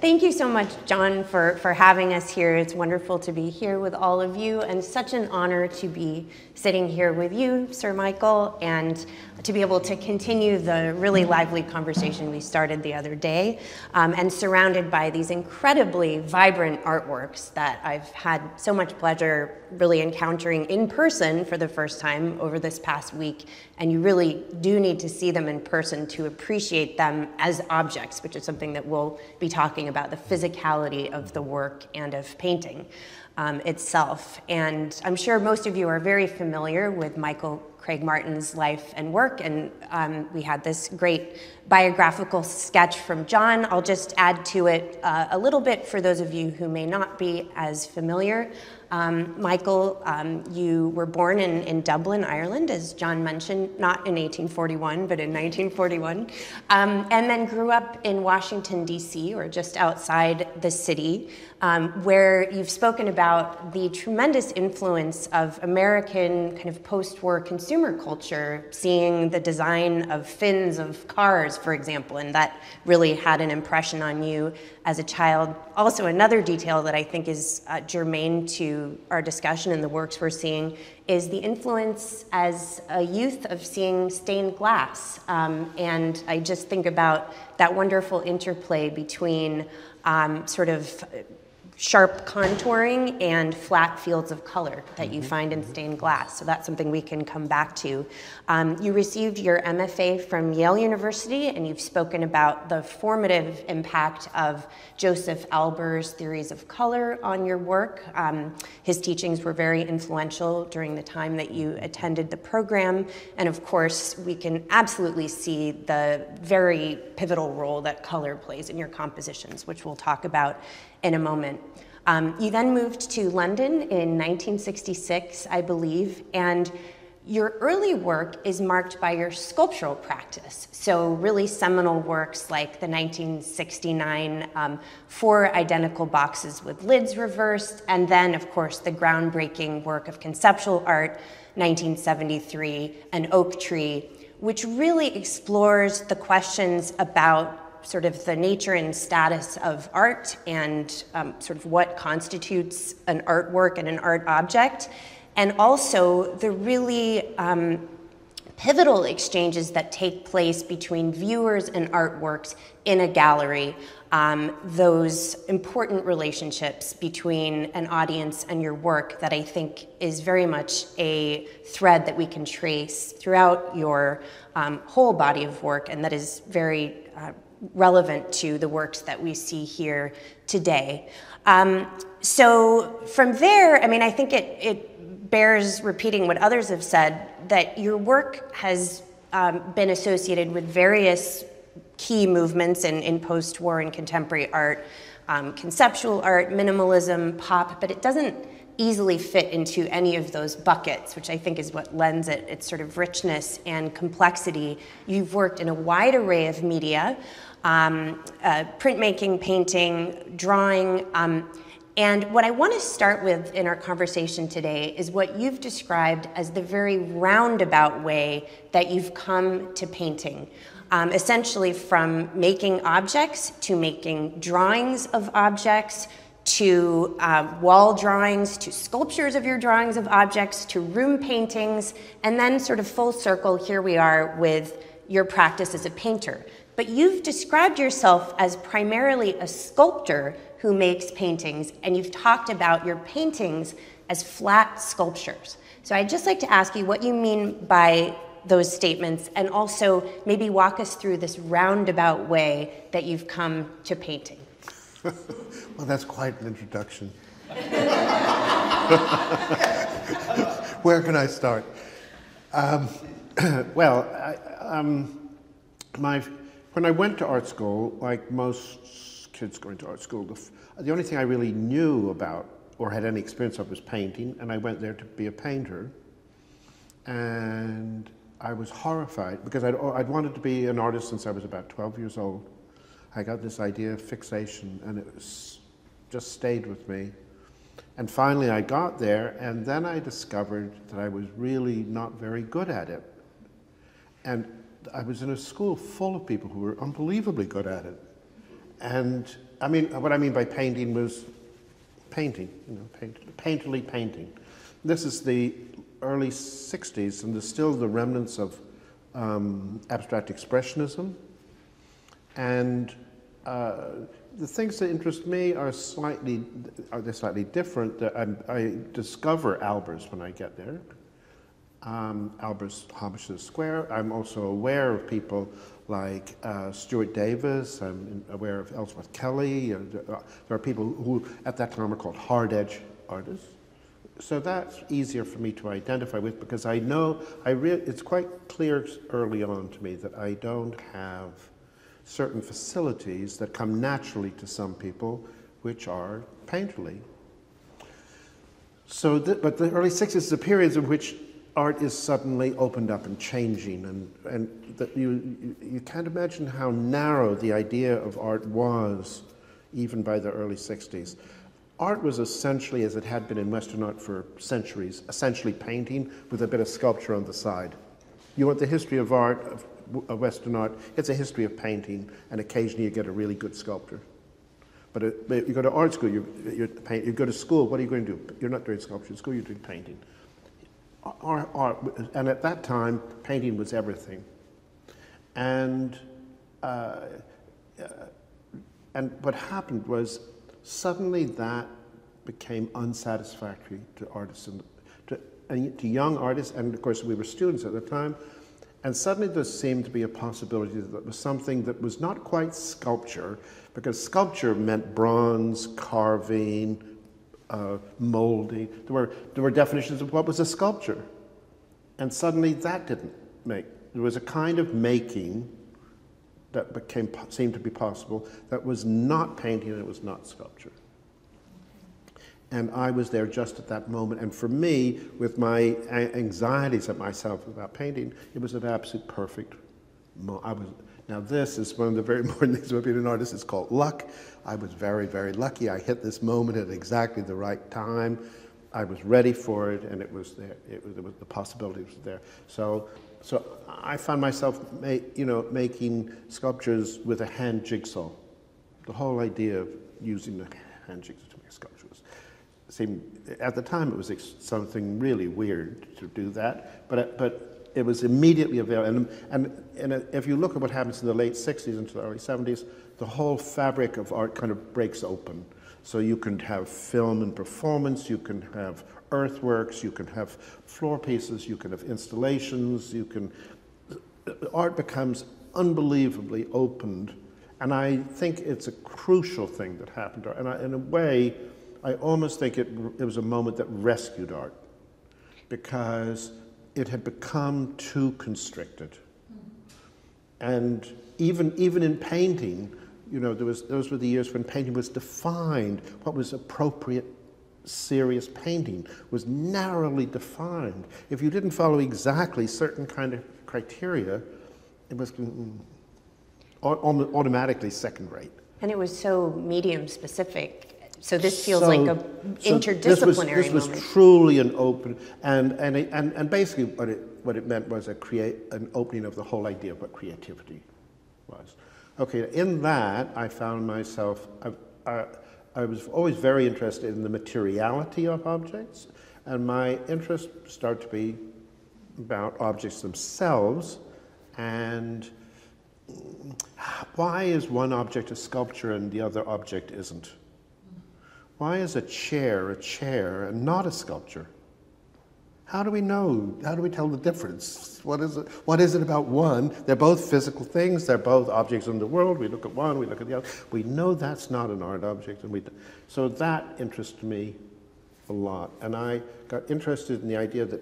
thank you so much, John, for, for having us here. It's wonderful to be here with all of you, and such an honor to be sitting here with you, Sir Michael, and to be able to continue the really lively conversation we started the other day, um, and surrounded by these incredibly vibrant artworks that I've had so much pleasure really encountering in person for the first time over this past week. And you really do need to see them in person to appreciate them as objects, which is something that we'll be talking about the physicality of the work and of painting um, itself. And I'm sure most of you are very familiar with Michael Craig Martin's life and work, and um, we had this great biographical sketch from John. I'll just add to it uh, a little bit for those of you who may not be as familiar. Um, Michael, um, you were born in, in Dublin, Ireland, as John mentioned, not in 1841, but in 1941, um, and then grew up in Washington, D.C., or just outside the city, um, where you've spoken about the tremendous influence of American kind of post war consumer culture, seeing the design of fins of cars, for example, and that really had an impression on you as a child. Also, another detail that I think is uh, germane to our discussion and the works we're seeing is the influence as a youth of seeing stained glass. Um, and I just think about that wonderful interplay between um, sort of sharp contouring and flat fields of color that you mm-hmm. find in stained glass. So that's something we can come back to. Um, you received your MFA from Yale University, and you've spoken about the formative impact of Josef Albers' theories of color on your work. Um, his teachings were very influential during the time that you attended the program. And of course, we can absolutely see the very pivotal role that color plays in your compositions, which we'll talk about in a moment. Um, you then moved to London in 1966, I believe, and your early work is marked by your sculptural practice. So, really seminal works like the 1969 um, Four Identical Boxes with Lids Reversed, and then, of course, the groundbreaking work of conceptual art, 1973, An Oak Tree, which really explores the questions about sort of the nature and status of art and um, sort of what constitutes an artwork and an art object, and also the really um, pivotal exchanges that take place between viewers and artworks in a gallery. Um, those important relationships between an audience and your work that I think is very much a thread that we can trace throughout your um, whole body of work and that is very uh, relevant to the works that we see here today. Um, so from there, I mean, I think it, it bears repeating what others have said that your work has um, been associated with various key movements in, in post war and contemporary art, um, conceptual art, minimalism, pop, but it doesn't easily fit into any of those buckets, which I think is what lends it its sort of richness and complexity. You've worked in a wide array of media um, uh, printmaking, painting, drawing. Um, and what I want to start with in our conversation today is what you've described as the very roundabout way that you've come to painting. Um, essentially, from making objects to making drawings of objects to uh, wall drawings to sculptures of your drawings of objects to room paintings, and then, sort of full circle, here we are with your practice as a painter. But you've described yourself as primarily a sculptor who makes paintings, and you've talked about your paintings as flat sculptures. So I'd just like to ask you what you mean by those statements, and also maybe walk us through this roundabout way that you've come to painting. well, that's quite an introduction. Where can I start? Um, well, I, um, my when I went to art school, like most kids going to art school, the, the only thing I really knew about or had any experience of was painting, and I went there to be a painter. And I was horrified because I'd, I'd wanted to be an artist since I was about 12 years old. I got this idea of fixation, and it was, just stayed with me. And finally, I got there, and then I discovered that I was really not very good at it. And I was in a school full of people who were unbelievably good at it. And I mean, what I mean by painting was painting, you know, paint, painterly painting. This is the early 60s, and there's still the remnants of um, abstract expressionism. And uh, the things that interest me are slightly, are they slightly different. I, I discover Albers when I get there. Um, Albers Homage to the Square. I'm also aware of people like uh, Stuart Davis. I'm aware of Ellsworth Kelly. Uh, there are people who at that time were called hard edge artists. So that's easier for me to identify with because I know, I it's quite clear early on to me that I don't have certain facilities that come naturally to some people, which are painterly. So, but the early 60s is a period in which art is suddenly opened up and changing, and, and that you, you, can't imagine how narrow the idea of art was even by the early 60s. Art was essentially, as it had been in Western art for centuries, essentially painting with a bit of sculpture on the side. You want the history of art, of Western art, it's a history of painting, and occasionally you get a really good sculptor. But, it, but you go to art school, you, you, paint, you go to school, what are you going to do? You're not doing sculpture in school, you're doing painting. Art, art, and at that time, painting was everything. And, uh, and what happened was suddenly that became unsatisfactory to artists and to, and to young artists, and of course we were students at the time, and suddenly there seemed to be a possibility that there was something that was not quite sculpture, because sculpture meant bronze, carving, uh, molding. There were, there were definitions of what was a sculpture. And suddenly that didn't make. There was a kind of making that became, seemed to be possible that was not painting and it was not sculpture. And I was there just at that moment. And for me, with my anxieties at myself about painting, it was an absolute perfect moment. I was, now, this is one of the very important things about being an artist. It's called luck. I was very, very lucky. I hit this moment at exactly the right time. I was ready for it, and it was there. It was, it was the possibility was there. So, so I found myself, you know, making sculptures with a hand jigsaw. The whole idea of using the hand jigsaw to make sculptures seemed, at the time, it was something really weird to do that, but, but it was immediately available. And, and, and if you look at what happens in the late 60s into the early 70s, the whole fabric of art kind of breaks open. So you can have film and performance, you can have earthworks, you can have floor pieces, you can have installations, you can, art becomes unbelievably opened. And I think it's a crucial thing that happened. And I, in a way, I almost think it, it was a moment that rescued art because it had become too constricted. And even, even in painting, you know, there was, those were the years when painting was defined. What was appropriate, serious painting was narrowly defined. If you didn't follow exactly certain kind of criteria, it was mm, automatically second rate. And it was so medium specific so this feels so, like a so interdisciplinary this was, this was truly an open, and, and, and, and basically what it, what it meant was a create, an opening of the whole idea of what creativity was. Okay, in that I found myself, I, I, I was always very interested in the materiality of objects, and my interest started to be about objects themselves and why is one object a sculpture and the other object isn't? Why is a chair a chair and not a sculpture? How do we know? How do we tell the difference? What is it, what is it about one? They're both physical things, they're both objects in the world. We look at one, we look at the other. We know that's not an art object. And we, so that interested me a lot. And I got interested in the idea that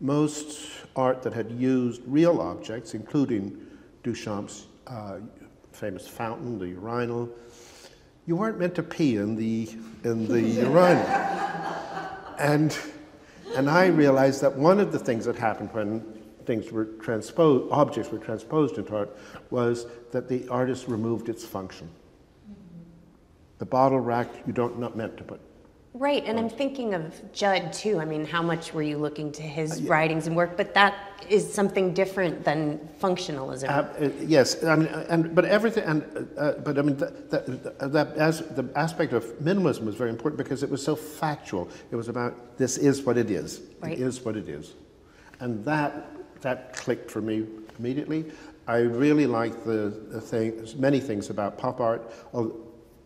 most art that had used real objects, including Duchamp's uh, famous fountain, the urinal, you weren't meant to pee in the, in the urinal. and, and I realized that one of the things that happened when things were transposed, objects were transposed into art, was that the artist removed its function. The bottle rack, you don't not meant to put Right, and I'm thinking of Judd too. I mean, how much were you looking to his writings and work? But that is something different than functionalism. Uh, uh, yes, I mean, uh, and but everything, and uh, uh, but I mean that, that, that as the aspect of minimalism was very important because it was so factual. It was about this is what it is. Right. It is what it is, and that that clicked for me immediately. I really like the, the thing, many things about pop art.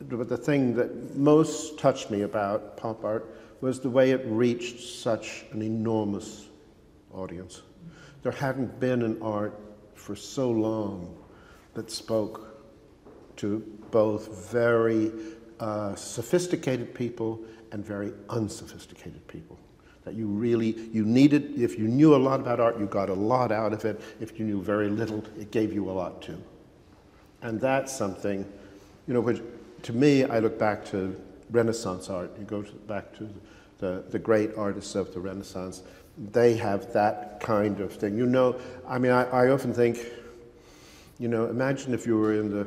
But the thing that most touched me about pop art was the way it reached such an enormous audience. There hadn't been an art for so long that spoke to both very uh, sophisticated people and very unsophisticated people. That you really, you needed, if you knew a lot about art, you got a lot out of it. If you knew very little, it gave you a lot too. And that's something, you know, which to me, I look back to Renaissance art. You go to, back to the, the great artists of the Renaissance. They have that kind of thing. You know, I mean, I, I often think, you know, imagine if you were in the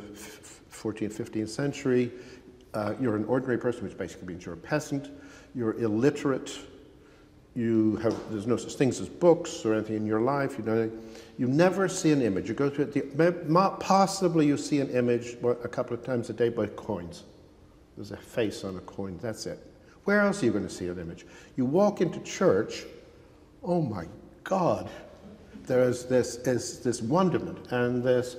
14th, 15th century, uh, you're an ordinary person, which basically means you're a peasant, you're illiterate, you have, there's no such things as books or anything in your life, you know, you never see an image. You go to it, possibly you see an image a couple of times a day by coins. There's a face on a coin, that's it. Where else are you going to see an image? You walk into church, oh my God, there's this, is this wonderment and this,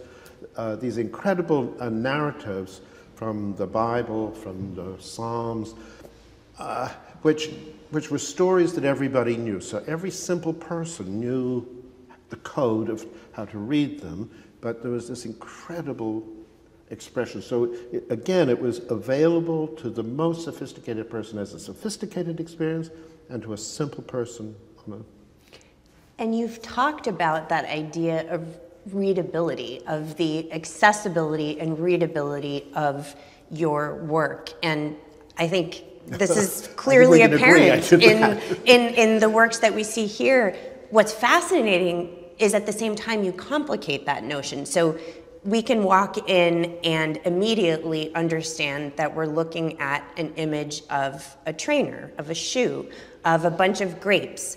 uh, these incredible uh, narratives from the Bible, from the Psalms, uh, which which were stories that everybody knew. So every simple person knew the code of how to read them, but there was this incredible expression. So it, again, it was available to the most sophisticated person as a sophisticated experience and to a simple person on a and you've talked about that idea of readability, of the accessibility and readability of your work. And I think this is clearly apparent in, in, in the works that we see here. What's fascinating is at the same time you complicate that notion. So we can walk in and immediately understand that we're looking at an image of a trainer, of a shoe, of a bunch of grapes,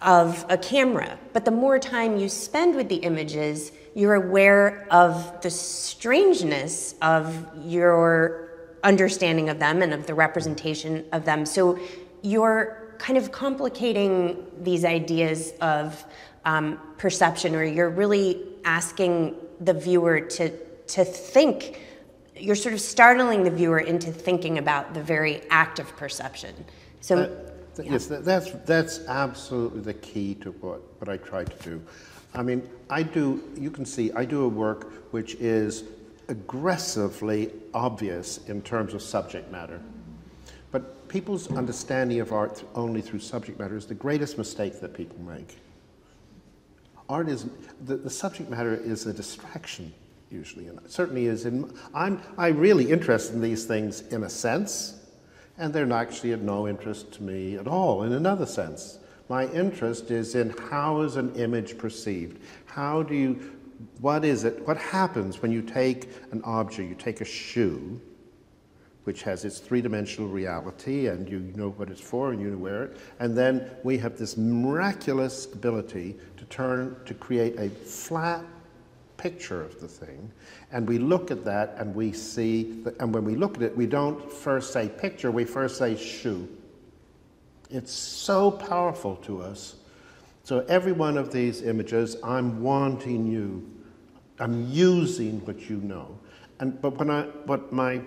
of a camera. But the more time you spend with the images, you're aware of the strangeness of your understanding of them and of the representation of them. So you're kind of complicating these ideas of um, perception, or you're really asking the viewer to, to think, you're sort of startling the viewer into thinking about the very act of perception. So, that, yeah. Yes, that, that's, that's absolutely the key to what, what I try to do. I mean, I do, you can see, I do a work which is aggressively obvious in terms of subject matter. People's understanding of art only through subject matter is the greatest mistake that people make. Art is, the, the subject matter is a distraction, usually, and certainly is. In, I'm, I'm really interested in these things in a sense, and they're actually of no interest to me at all in another sense. My interest is in how is an image perceived? How do you what is it, what happens when you take an object, you take a shoe, which has its three-dimensional reality and you know what it's for and you wear it, and then we have this miraculous ability to turn, to create a flat picture of the thing, and we look at that and we see, that, and when we look at it, we don't first say picture, we first say shoe. It's so powerful to us so every one of these images, I'm wanting you. I'm using what you know. And, but when I, what my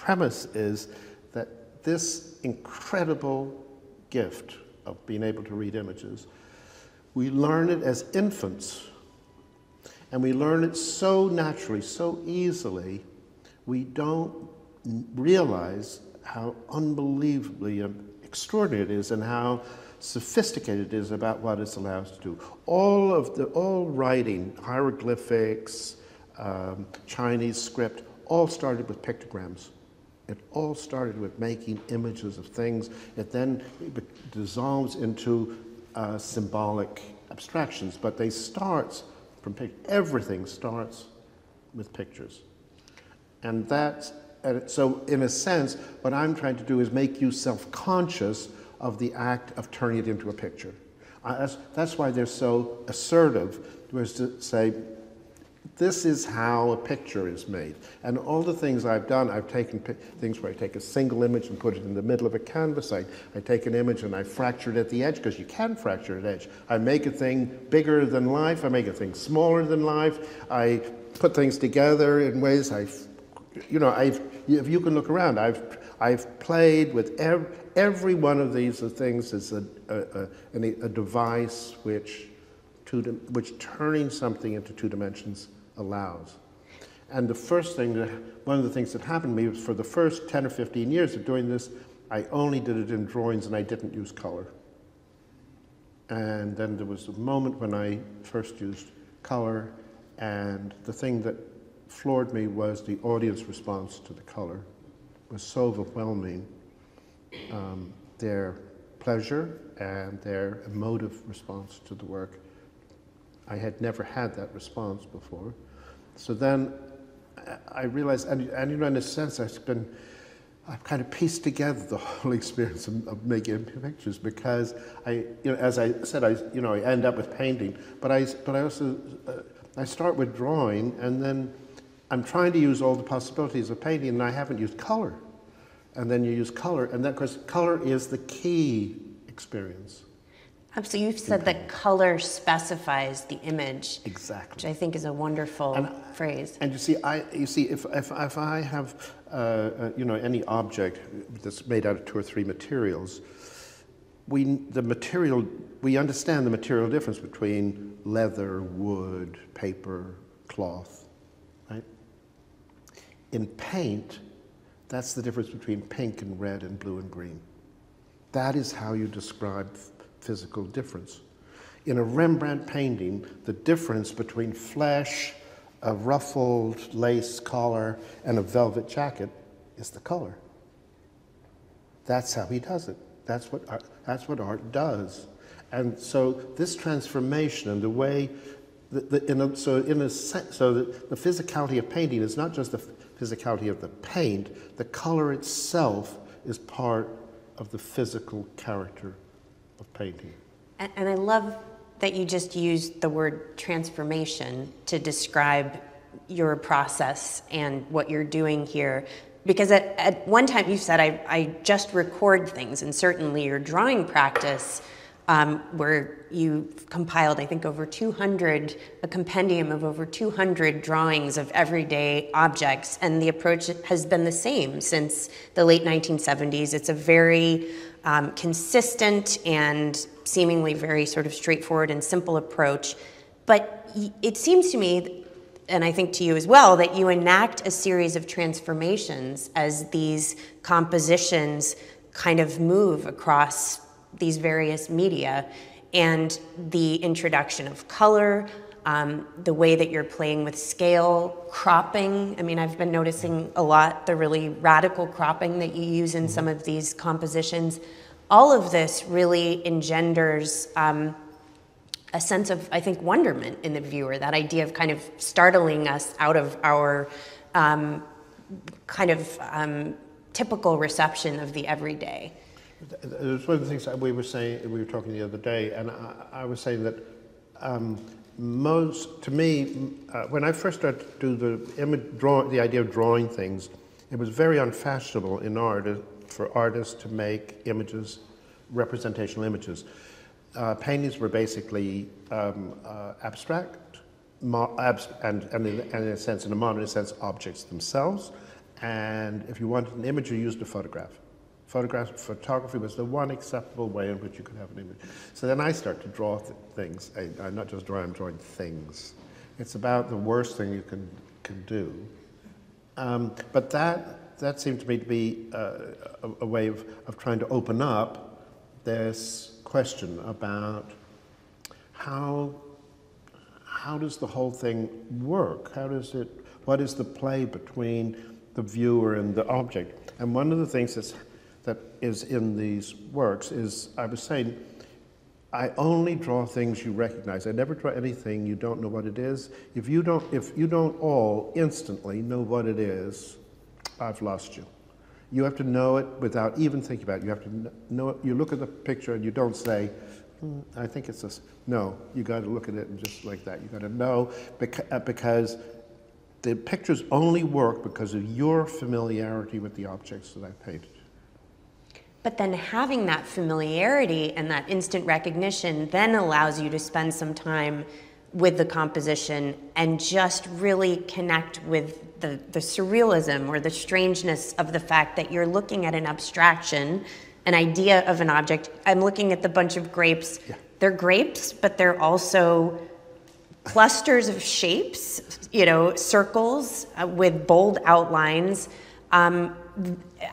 premise is that this incredible gift of being able to read images, we learn it as infants. And we learn it so naturally, so easily, we don't realize how unbelievably extraordinary it is and how sophisticated it is about what it's allowed to do. All of the, all writing, hieroglyphics, um, Chinese script, all started with pictograms. It all started with making images of things. It then dissolves into uh, symbolic abstractions, but they start from pictures. everything starts with pictures. And that's, so, in a sense, what I'm trying to do is make you self conscious of the act of turning it into a picture. Uh, that's, that's why they're so assertive, was to say, this is how a picture is made. And all the things I've done, I've taken things where I take a single image and put it in the middle of a canvas. I, I take an image and I fracture it at the edge because you can fracture at edge. I make a thing bigger than life. I make a thing smaller than life. I put things together in ways I, you know, I've, if you can look around, I've, I've played with every, every one of these things is a, a, a, a device which, two, which turning something into two dimensions allows. And the first thing, that, one of the things that happened to me was for the first 10 or 15 years of doing this, I only did it in drawings and I didn't use color. And then there was a moment when I first used color, and the thing that floored me was the audience response to the color it was so overwhelming. Um, their pleasure and their emotive response to the work. I had never had that response before. So then I realized, and, and you know, in a sense, I've been, I've kind of pieced together the whole experience of, of, making pictures because I, you know, as I said, I, you know, I end up with painting, but I, but I also, uh, I start with drawing, and then I'm trying to use all the possibilities of painting, and I haven't used color. And then you use color, and then, of course, color is the key experience. So you've said that color specifies the image. Exactly. Which I think is a wonderful and, phrase. And you see, I you see if if, if I have uh, uh, you know any object that's made out of two or three materials, we the material we understand the material difference between leather, wood, paper, cloth, right? In paint, that's the difference between pink and red and blue and green. That is how you describe physical difference. In a Rembrandt painting, the difference between flesh, a ruffled lace collar, and a velvet jacket is the color. That's how he does it. That's what art, that's what art does. And so this transformation and the way, the, the, in a, so in a so the, the physicality of painting is not just the physicality of the paint, the color itself is part of the physical character of painting. And, I love that you just used the word transformation to describe your process and what you're doing here. Because at, at one time you said, I, I just record things, and certainly your drawing practice, um, where you compiled, I think, over 200, a compendium of over 200 drawings of everyday objects, and the approach has been the same since the late 1970s. It's a very um, consistent and seemingly very sort of straightforward and simple approach. But it seems to me, and I think to you as well, that you enact a series of transformations as these compositions kind of move across these various media. And the introduction of color, um, the way that you're playing with scale, cropping. I mean, I've been noticing a lot the really radical cropping that you use in some of these compositions. All of this really engenders um, a sense of, I think, wonderment in the viewer, that idea of kind of startling us out of our um, kind of um, typical reception of the everyday. It was one of the things that we were saying, we were talking the other day, and I, I was saying that um, most, to me, uh, when I first started to do the image, draw, the idea of drawing things, it was very unfashionable in art uh, for artists to make images, representational images. Uh, paintings were basically um, uh, abstract, abs and, and, in, and in a sense, in a modern sense, objects themselves. And if you wanted an image, you used a photograph. Photograph, photography was the one acceptable way in which you could have an image. So then I start to draw th things. I, am not just drawing, I'm drawing things. It's about the worst thing you can, can do. Um, but that, that seemed to me to be uh, a, a, way of, of trying to open up this question about how, how does the whole thing work? How does it, what is the play between the viewer and the object? And one of the things that's that is in these works is I was saying, I only draw things you recognize. I never draw anything you don't know what it is. If you don't, if you don't all instantly know what it is, I've lost you. You have to know it without even thinking about it. You have to know it. You look at the picture and you don't say, hmm, I think it's this. No, you got to look at it and just like that. You got to know uh, because the pictures only work because of your familiarity with the objects that I painted. But then having that familiarity and that instant recognition then allows you to spend some time with the composition and just really connect with the, the surrealism or the strangeness of the fact that you're looking at an abstraction, an idea of an object. I'm looking at the bunch of grapes. Yeah. They're grapes, but they're also clusters of shapes, you know, circles uh, with bold outlines. Um,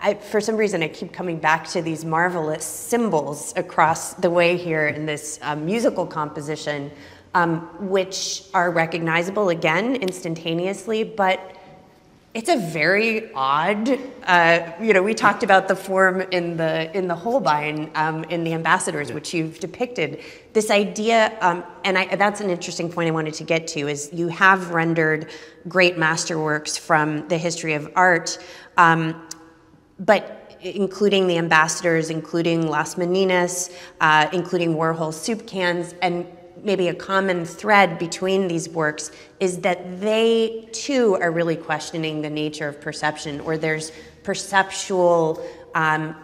I, for some reason, I keep coming back to these marvelous symbols across the way here in this um, musical composition, um, which are recognizable again instantaneously, but it's a very odd, uh, you know, we talked about the form in the in the Holbein um, in the Ambassadors, which you've depicted. This idea, um, and I, that's an interesting point I wanted to get to, is you have rendered great masterworks from the history of art, um, but including the Ambassadors, including Las Meninas, uh, including Warhol soup cans, and maybe a common thread between these works is that they too are really questioning the nature of perception, or there's perceptual um,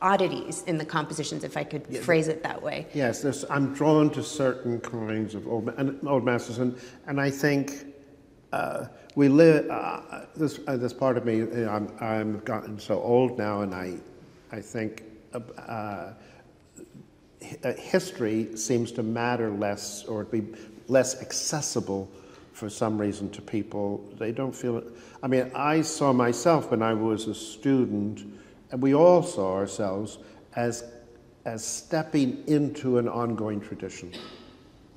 oddities in the compositions, if I could yeah. phrase it that way. Yes, I'm drawn to certain kinds of old, old masters, and, and I think uh, we live. Uh, this uh, this part of me, you know, I'm I'm gotten so old now, and I I think. Uh, uh, history seems to matter less or be less accessible for some reason to people. They don't feel it. I mean, I saw myself when I was a student, and we all saw ourselves as, as stepping into an ongoing tradition.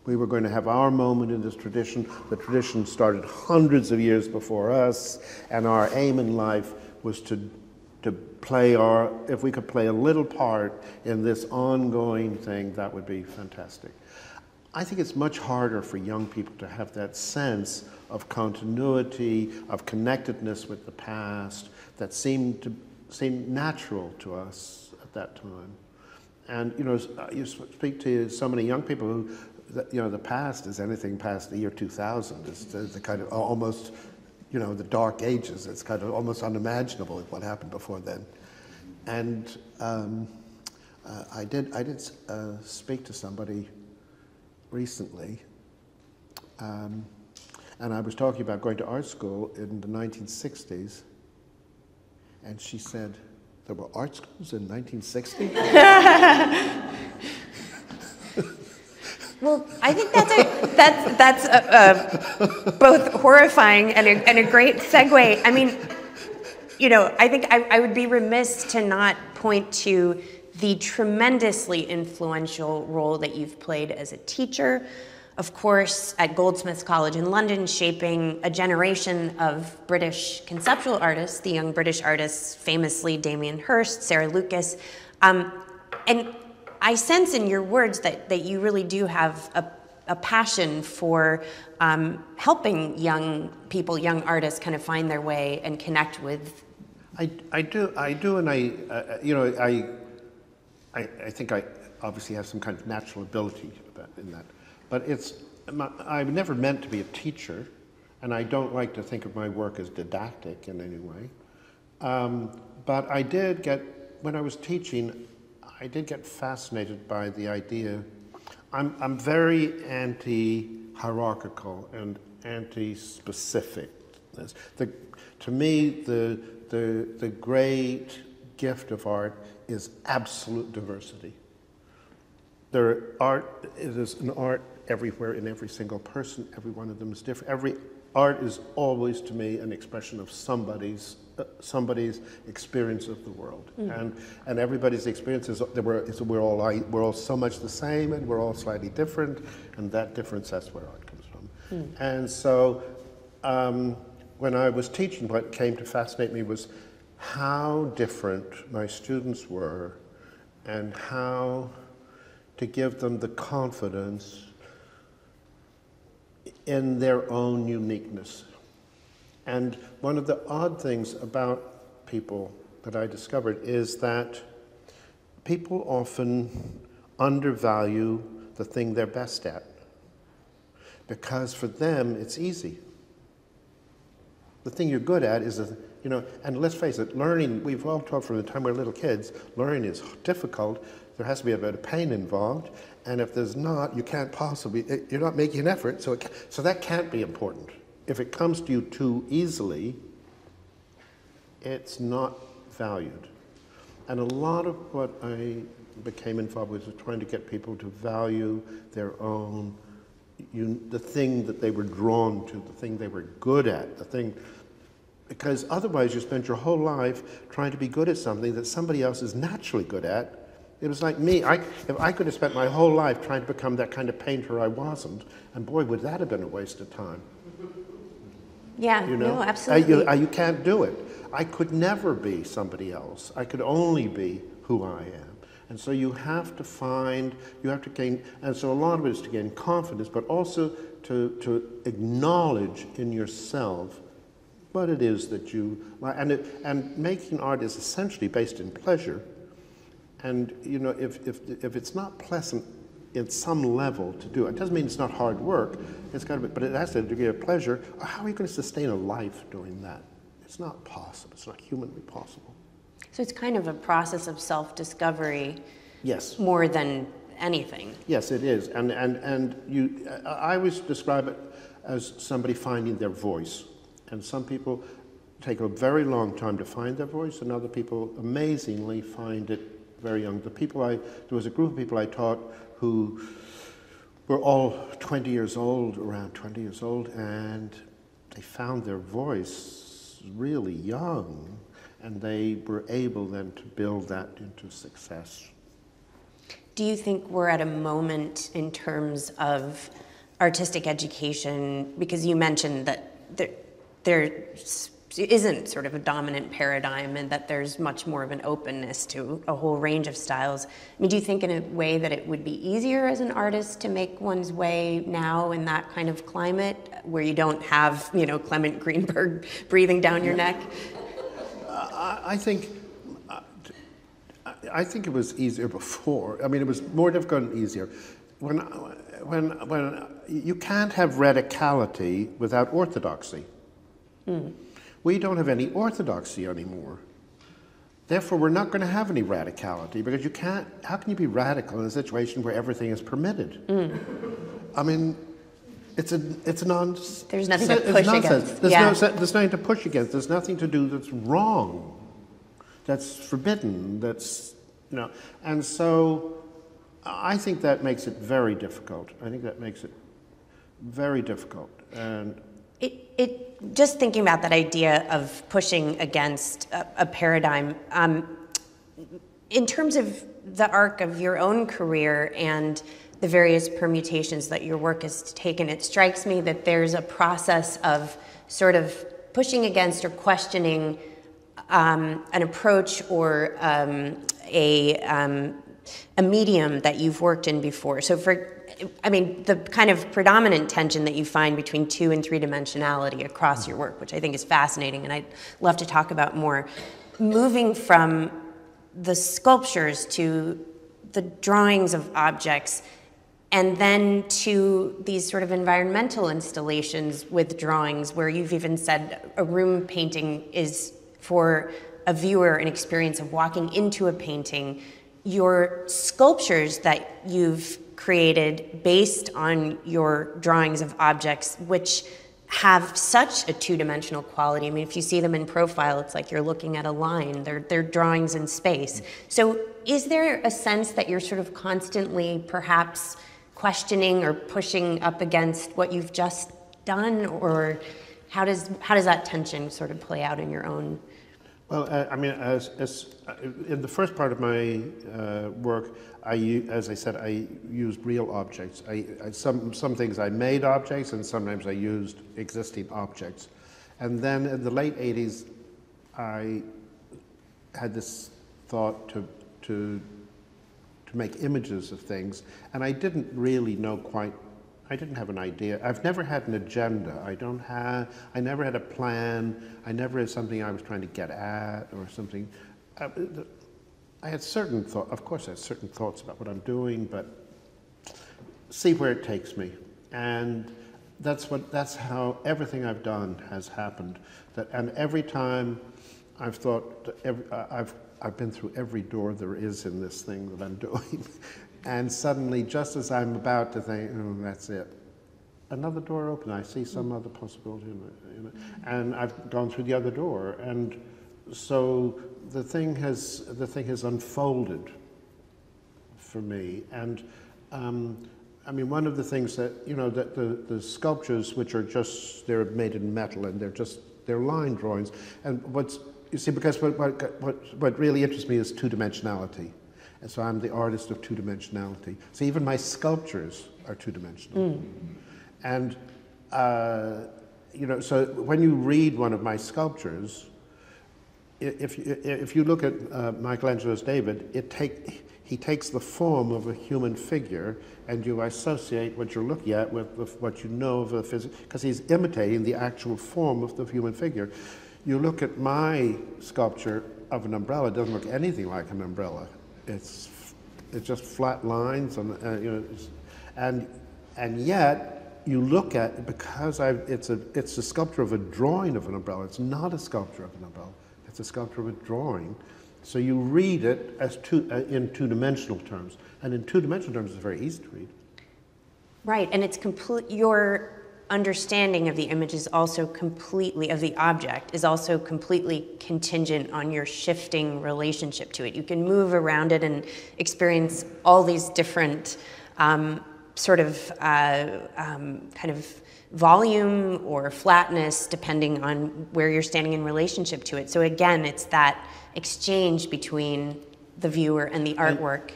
We were going to have our moment in this tradition. The tradition started hundreds of years before us, and our aim in life was to to play our, if we could play a little part in this ongoing thing, that would be fantastic. I think it's much harder for young people to have that sense of continuity, of connectedness with the past that seemed to seem natural to us at that time. And you know, you speak to so many young people who, you know, the past is anything past the year 2000. It's the kind of almost you know, the dark ages. It's kind of almost unimaginable what happened before then. And um, uh, I did, I did uh, speak to somebody recently, um, and I was talking about going to art school in the 1960s, and she said, there were art schools in 1960? Well, I think that's a, that's that's a, a, both horrifying and a, and a great segue. I mean, you know, I think I, I would be remiss to not point to the tremendously influential role that you've played as a teacher, of course, at Goldsmiths College in London, shaping a generation of British conceptual artists, the young British artists, famously Damien Hirst, Sarah Lucas. Um, and I sense in your words that, that you really do have a, a passion for um, helping young people, young artists, kind of find their way and connect with. I, I do, I do, and I, uh, you know, I, I, I think I obviously have some kind of natural ability in that, but it's, I've never meant to be a teacher, and I don't like to think of my work as didactic in any way. Um, but I did get, when I was teaching, I did get fascinated by the idea. I'm, I'm very anti hierarchical and anti specific. To me, the, the, the great gift of art is absolute diversity. There art, it is an art everywhere in every single person. Every one of them is different. Every art is always, to me, an expression of somebody's somebody's experience of the world. Mm. And, and everybody's experience is, we're, is we're, all, we're all so much the same and we're all slightly different, and that difference, that's where art comes from. Mm. And so um, when I was teaching, what came to fascinate me was how different my students were and how to give them the confidence in their own uniqueness And one of the odd things about people that I discovered is that people often undervalue the thing they're best at because for them it's easy. The thing you're good at is, a, you know, and let's face it, learning, we've all taught from the time we're little kids, learning is difficult. There has to be a bit of pain involved. And if there's not, you can't possibly, you're not making an effort, so, it, so that can't be important. If it comes to you too easily, it's not valued. And a lot of what I became involved with was trying to get people to value their own, you, the thing that they were drawn to, the thing they were good at, the thing, because otherwise you spend your whole life trying to be good at something that somebody else is naturally good at. It was like me. I, if I could have spent my whole life trying to become that kind of painter I wasn't, and boy, would that have been a waste of time. Yeah, You know, no, absolutely. you, uh, you can't do it. I could never be somebody else. I could only be who I am. And so you have to find, you have to gain, and so a lot of it is to gain confidence, but also to, to acknowledge in yourself what it is that you like. And, it, and making art is essentially based in pleasure. And you know, if, if, if it's not pleasant at some level to do it, It doesn't mean it's not hard work. It's got to be, but it has to degree of pleasure. How are you going to sustain a life doing that? It's not possible. It's not humanly possible. so it's kind of a process of self-discovery Yes. more than anything. Yes, it is. And, and, and you, I I always describe it as somebody finding their voice. And some people take a very long time to find their voice, and other people amazingly find it very young. The people I, there was a group of people I taught who were all 20 years old, around 20 years old, and they found their voice really young, and they were able then to build that into success. Do you think we're at a moment in terms of artistic education? Because you mentioned that there, there isn't sort of a dominant paradigm and that there's much more of an openness to a whole range of styles. I mean, do you think in a way that it would be easier as an artist to make one's way now in that kind of climate where you don't have, you know, Clement Greenberg breathing down your neck? I, I think I- think it was easier before. I mean, it was more difficult and easier. When, when, when you can't have radicality without orthodoxy. Hmm. We don't have any orthodoxy anymore. Therefore, we're not going to have any radicality because you can't. How can you be radical in a situation where everything is permitted? Mm. I mean, it's a it's a non. There's nothing to push against. There's, Yeah. no, there's nothing to push against. There's nothing to do that's wrong, that's forbidden. That's you know, and so I think that makes it very difficult. I think that makes it very difficult. And It, it, just thinking about that idea of pushing against a, a paradigm, um, in terms of the arc of your own career and the various permutations that your work has taken, it strikes me that there's a process of sort of pushing against or questioning um, an approach or um, a, um, a medium that you've worked in before. So, for I mean, the kind of predominant tension that you find between two and three dimensionality across your work, which I think is fascinating, and I'd love to talk about more. Moving from the sculptures to the drawings of objects, and then to these sort of environmental installations with drawings, where you've even said a room painting is for a viewer an experience of walking into a painting. Your sculptures that you've created based on your drawings of objects, which have such a two-dimensional quality. I mean, if you see them in profile, it's like you're looking at a line. They're, they're drawings in space. So is there a sense that you're sort of constantly perhaps questioning or pushing up against what you've just done? Or how does, how does that tension sort of play out in your own? Well, uh, I mean, as, as uh, in the first part of my uh, work, I, as I said, I used real objects. I, I, some, some things I made objects, and sometimes I used existing objects. And then in the late 80s, I had this thought to, to, to make images of things, and I didn't really know quite I didn't have an idea. I've never had an agenda. I don't have. I never had a plan. I never had something I was trying to get at or something. Uh, I, I had certain thought. Of course, I had certain thoughts about what I'm doing, but see where it takes me. And that's what. That's how everything I've done has happened. That and every time I've thought. Every, I've I've been through every door there is in this thing that I'm doing. And suddenly, just as I'm about to think, oh, that's it, another door open. I see some other possibility, you know, and I've gone through the other door. And so the thing has the thing has unfolded for me. And um, I mean, one of the things that you know that the, the sculptures, which are just they're made in metal and they're just they're line drawings. And what's you see, because what what what, what really interests me is two dimensionality. And so I'm the artist of two dimensionality. So even my sculptures are two dimensional. Mm. And, uh, you know, so when you read one of my sculptures, if, if you look at uh, Michelangelo's David, it take, he takes the form of a human figure and you associate what you're looking at with, with what you know of the physics, because he's imitating the actual form of the human figure. You look at my sculpture of an umbrella, it doesn't look anything like an umbrella it's it's just flat lines and uh, you know and and yet you look at it because I it's a it's a sculpture of a drawing of an umbrella. It's not a sculpture of an umbrella. It's a sculpture of a drawing. So you read it as two uh, in two dimensional terms, and in two dimensional terms, it's very easy to read. Right, and it's complete. Your understanding of the image is also completely, of the object, is also completely contingent on your shifting relationship to it. You can move around it and experience all these different um, sort of uh, um, kind of volume or flatness depending on where you're standing in relationship to it. So again, it's that exchange between the viewer and the artwork.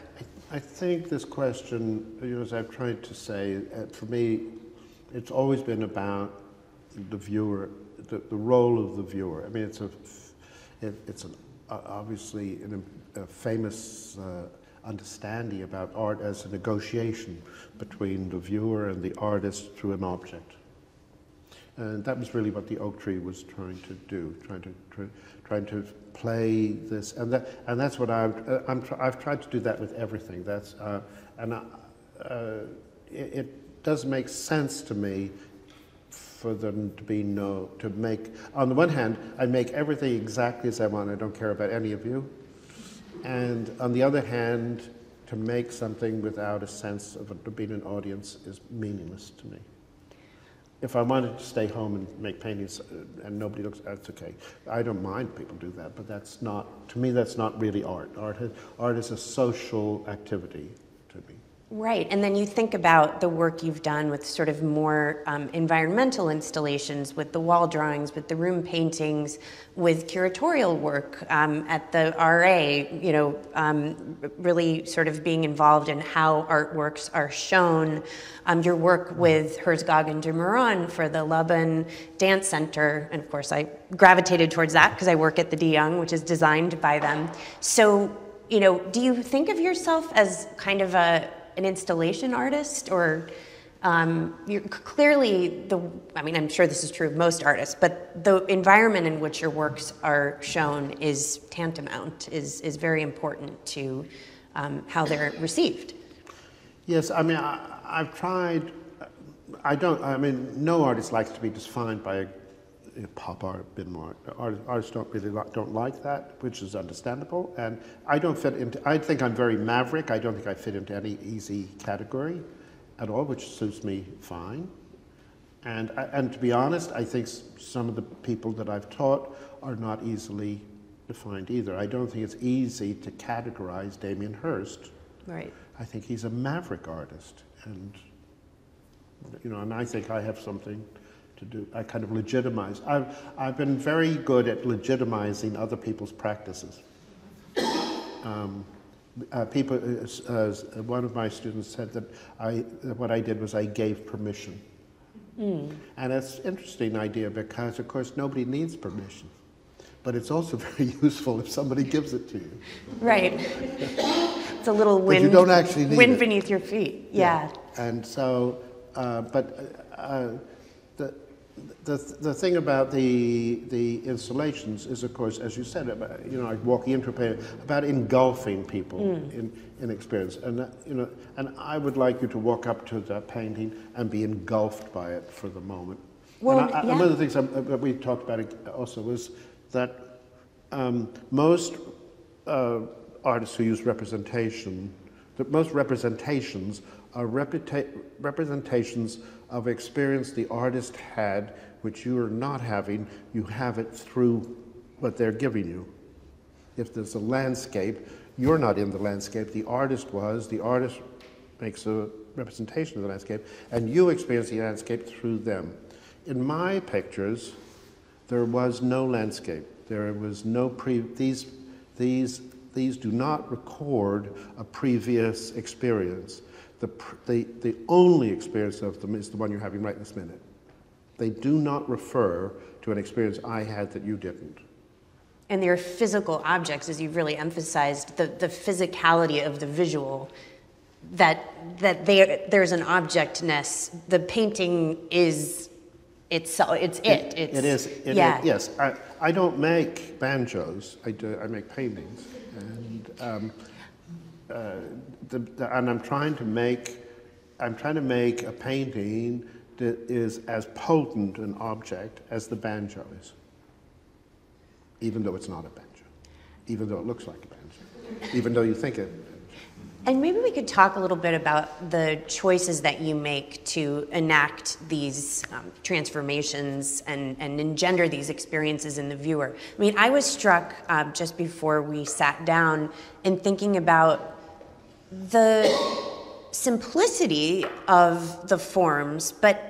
I, I think this question, you know, as I've tried to say, uh, for me, it's always been about the viewer, the, the role of the viewer. I mean, it's a, it, it's an, uh, obviously an, a famous uh, understanding about art as a negotiation between the viewer and the artist through an object. And that was really what the oak tree was trying to do, trying to try, trying to play this, and that and that's what I've uh, I'm I've tried to do that with everything. That's uh, and I, uh, it, it does make sense to me for them to be no, to make, on the one hand, I make everything exactly as I want, I don't care about any of you. And on the other hand, to make something without a sense of being an audience is meaningless to me. If I wanted to stay home and make paintings uh, and nobody looks, that's okay. I don't mind people do that, but that's not, to me, that's not really art. Art, art is a social activity. Right, and then you think about the work you've done with sort of more um, environmental installations, with the wall drawings, with the room paintings, with curatorial work um, at the RA, you know, um, really sort of being involved in how artworks are shown. Um, your work with Herzog and de Meuron for the Laban Dance Center, and of course I gravitated towards that because I work at the De Young, which is designed by them. So, you know, do you think of yourself as kind of a an installation artist or um, you're clearly the i mean i'm sure this is true of most artists but the environment in which your works are shown is tantamount is, is very important to um, how they're received. Yes i mean I, i've tried i don't i mean no artist likes to be defined by a you know, pop art, a bit more. Artists, artists don't really like, don't like that, which is understandable. And I don't fit into. I think I'm very maverick. I don't think I fit into any easy category at all, which suits me fine. And and to be honest, I think some of the people that I've taught are not easily defined either. I don't think it's easy to categorize Damien Hirst. Right. I think he's a maverick artist, and you know, and I think I have something to do. I kind of legitimize. I've, I've been very good at legitimizing other people's practices. Um, uh, people, uh, uh, one of my students said that I, that what I did was I gave permission. Mm. And it's an interesting idea because, of course, nobody needs permission. But it's also very useful if somebody gives it to you. Right. it's a little wind, but you don't actually need wind it. beneath your feet. Yeah. yeah. And so uh, but uh, the, the, thing about the, the installations is, of course, as you said, about, you know, like walking into a painting, about engulfing people in, in experience. And, that, you know, and I would like you to walk up to that painting and be engulfed by it for the moment. Well, and I, yeah. One of the things that we talked about also was that um, most uh, artists who use representation, that most representations are representations of experience the artist had, which you are not having. You have it through what they're giving you. If there's a landscape, you're not in the landscape. The artist was. The artist makes a representation of the landscape, and you experience the landscape through them. In my pictures, there was no landscape. There was no pre. These, these, these do not record a previous experience. The, the, the only experience of them is the one you're having right this minute. They do not refer to an experience I had that you didn't. And they're physical objects, as you've really emphasized, the, the physicality of the visual, that, that there, there's an objectness. The painting is itself, it's it. It's, It is. It is- yeah. yes. I, I don't make banjos. I do. I make paintings, and um, uh, the, the, and I'm trying to make. I'm trying to make a painting that is as potent an object as the banjo is, even though it's not a banjo, even though it looks like a banjo, even though you think it. And maybe we could talk a little bit about the choices that you make to enact these um, transformations and, and engender these experiences in the viewer. I mean, I was struck um, just before we sat down in thinking about the simplicity of the forms, but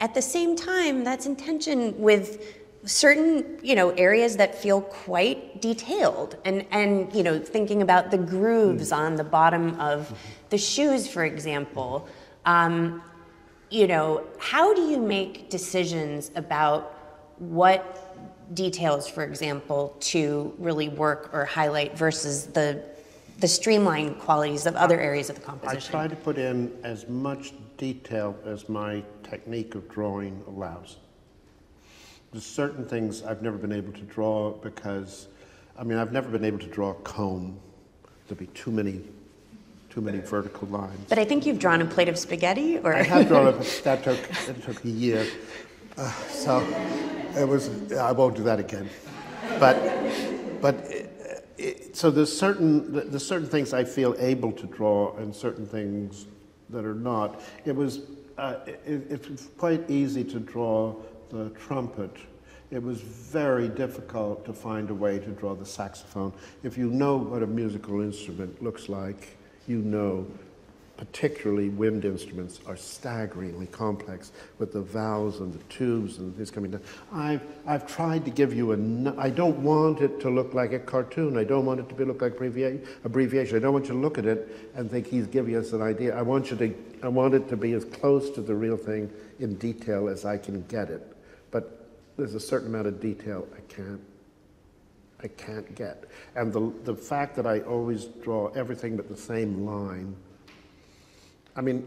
at the same time, that's in tension with certain you know areas that feel quite detailed. And and you know thinking about the grooves on the bottom of the shoes for example um, you know how do you make decisions about what details for example to really work or highlight versus the the streamlined qualities of other areas of the composition. I try to put in as much detail as my technique of drawing allows. There's certain things I've never been able to draw because, I mean, I've never been able to draw a comb. There'd be too many, too many vertical lines. but i think you've drawn a plate of spaghetti or I have drawn it, but that took, it took a year. Uh, so it was, I won't do that again. But, but, it, it, so there's certain, there's certain things I feel able to draw and certain things that are not. It was, uh, it, it's quite easy to draw the trumpet. It was very difficult to find a way to draw the saxophone. If you know what a musical instrument looks like, you know particularly wind instruments, are staggeringly complex with the valves and the tubes and things coming down. I've, I've tried to give you a. I don't want it to look like a cartoon. I don't want it to be, look like abbreviation. abbreviation. I don't want you to look at it and think he's giving us an idea. I want you to, I want it to be as close to the real thing in detail as I can get it. But there's a certain amount of detail I can't I can't get. And the, the fact that I always draw everything but the same line, I mean,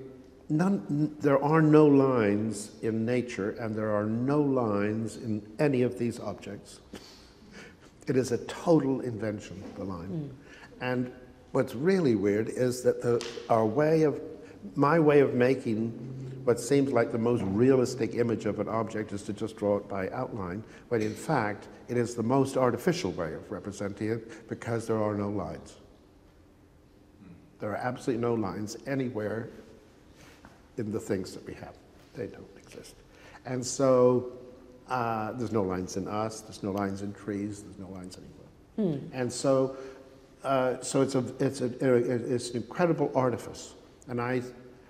none, there are no lines in nature and there are no lines in any of these objects. It is a total invention, the line. Hmm. And what's really weird is that the, our way of, my way of making what seems like the most realistic image of an object is to just draw it by outline, when in fact, it is the most artificial way of representing it because there are no lines. Hmm. There are absolutely no lines anywhere in the things that we have. They don't exist. And so uh, there's no lines in us, there's no lines in trees, there's no lines anywhere. And so, uh, so it's, a, it's, a, it's an incredible artifice. And I,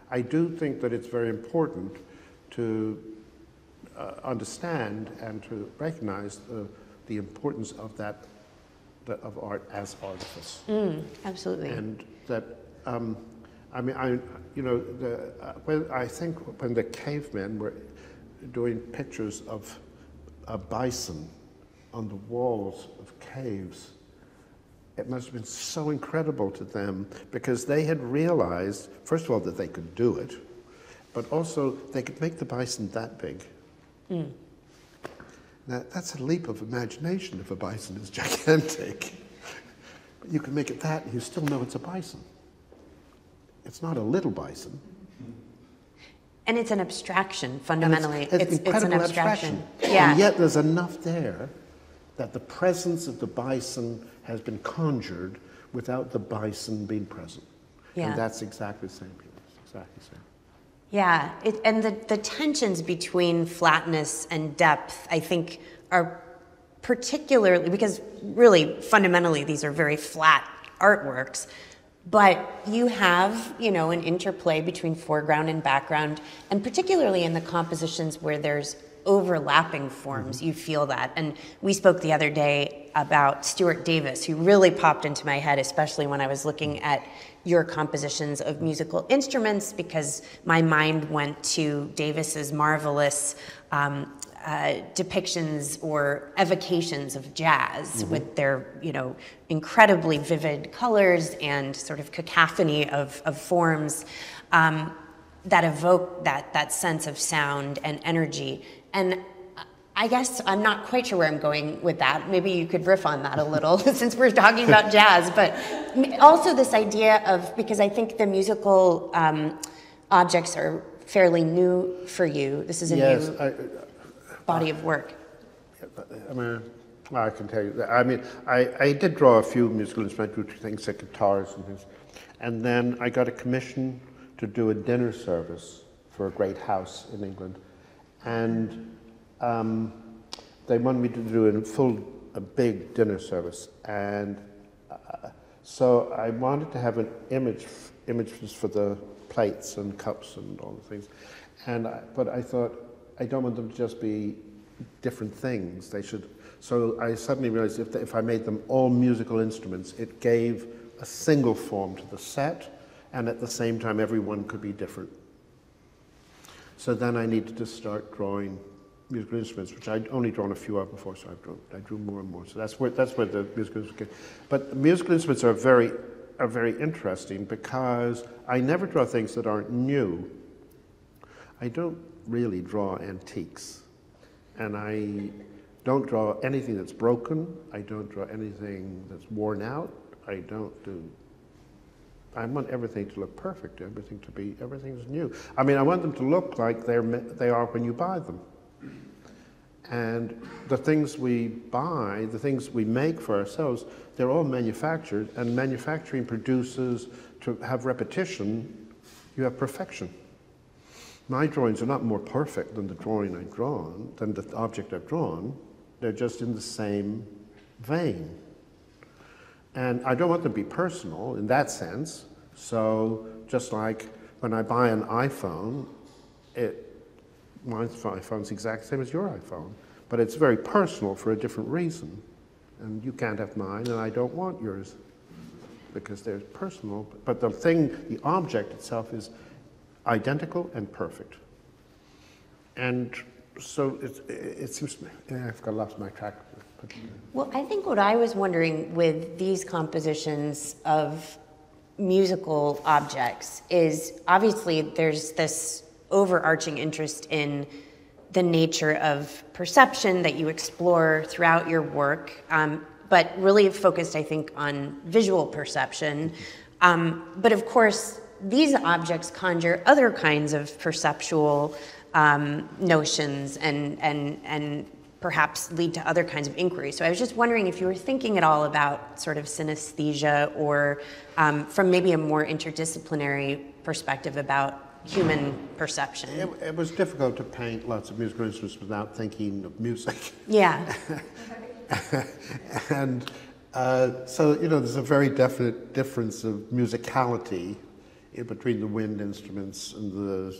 I do think that it's very important to uh, understand and to recognize the, the importance of that, the, of art as artifice. absolutely And that, um, I mean, I, you know, the, uh, when, I think when the cavemen were doing pictures of a bison on the walls of caves, it must have been so incredible to them because they had realized, first of all, that they could do it, but also they could make the bison that big. Mm. Now, that's a leap of imagination if a bison is gigantic. but you can make it that and you still know it's a bison. It's not a little bison. And it's an abstraction, fundamentally. And it's, it's, it's, an abstraction. abstraction. Yeah. And yet there's enough there that the presence of the bison has been conjured without the bison being present. Yeah. And that's exactly the same. It's exactly the same. Yeah, it, and the, the tensions between flatness and depth, I think, are particularly because really fundamentally these are very flat artworks but you have you know an interplay between foreground and background and particularly in the compositions where there's overlapping forms you feel that. And we spoke the other day about stuart davis who really popped into my head especially when i was looking at your compositions of musical instruments because my mind went to davis's marvelous um, uh, depictions or evocations of jazz mm-hmm. with their, you know, incredibly vivid colors and sort of cacophony of, of forms um, that evoke that, that sense of sound and energy. And I guess I'm not quite sure where I'm going with that. Maybe you could riff on that a little since we're talking about jazz, but also this idea of, because I think the musical um, objects are fairly new for you. This is a yes, new. I, body of work? I mean, I can tell you that. I mean, I, I did draw a few musical instrumental things like guitars and things. And then I got a commission to do a dinner service for a great house in England. And um, they wanted me to do a full, a big dinner service. And uh, so I wanted to have an image, images for the plates and cups and all the things. And I, but I thought, I don't want them to just be different things. They should. So I suddenly realized if, if I made them all musical instruments, it gave a single form to the set, and at the same time, everyone could be different. So then I needed to start drawing musical instruments, which I'd only drawn a few of before, so I drew, I drew more and more. So that's where, that's where the musical instruments came. But musical instruments are very, are very interesting because I never draw things that aren't new. I don't really draw antiques. And I don't draw anything that's broken. I don't draw anything that's worn out. I don't do. I want everything to look perfect, everything to be, everything's new. I mean, I want them to look like they're, they are when you buy them. And the things we buy, the things we make for ourselves, they're all manufactured, and manufacturing produces, to have repetition, you have perfection. My drawings are not more perfect than the drawing I've drawn, than the object I've drawn. They're just in the same vein. And I don't want them to be personal in that sense. So just like when I buy an iPhone, it, my iPhone's the exact same as your iPhone, but it's very personal for a different reason. And you can't have mine, and I don't want yours because they're personal. But the thing, the object itself is identical and perfect. And so it, it seems, yeah, I've got lost my track. Well, I think what I was wondering with these compositions of musical objects is obviously there's this overarching interest in the nature of perception that you explore throughout your work, um, but really focused, I think, on visual perception. Um, but of course, these objects conjure other kinds of perceptual um, notions and, and, and perhaps lead to other kinds of inquiry. So I was just wondering if you were thinking at all about sort of synesthesia or um, from maybe a more interdisciplinary perspective about human perception. It, it, was difficult to paint lots of musical instruments without thinking of music. Yeah. and uh, so, you know, there's a very definite difference of musicality between the wind instruments and the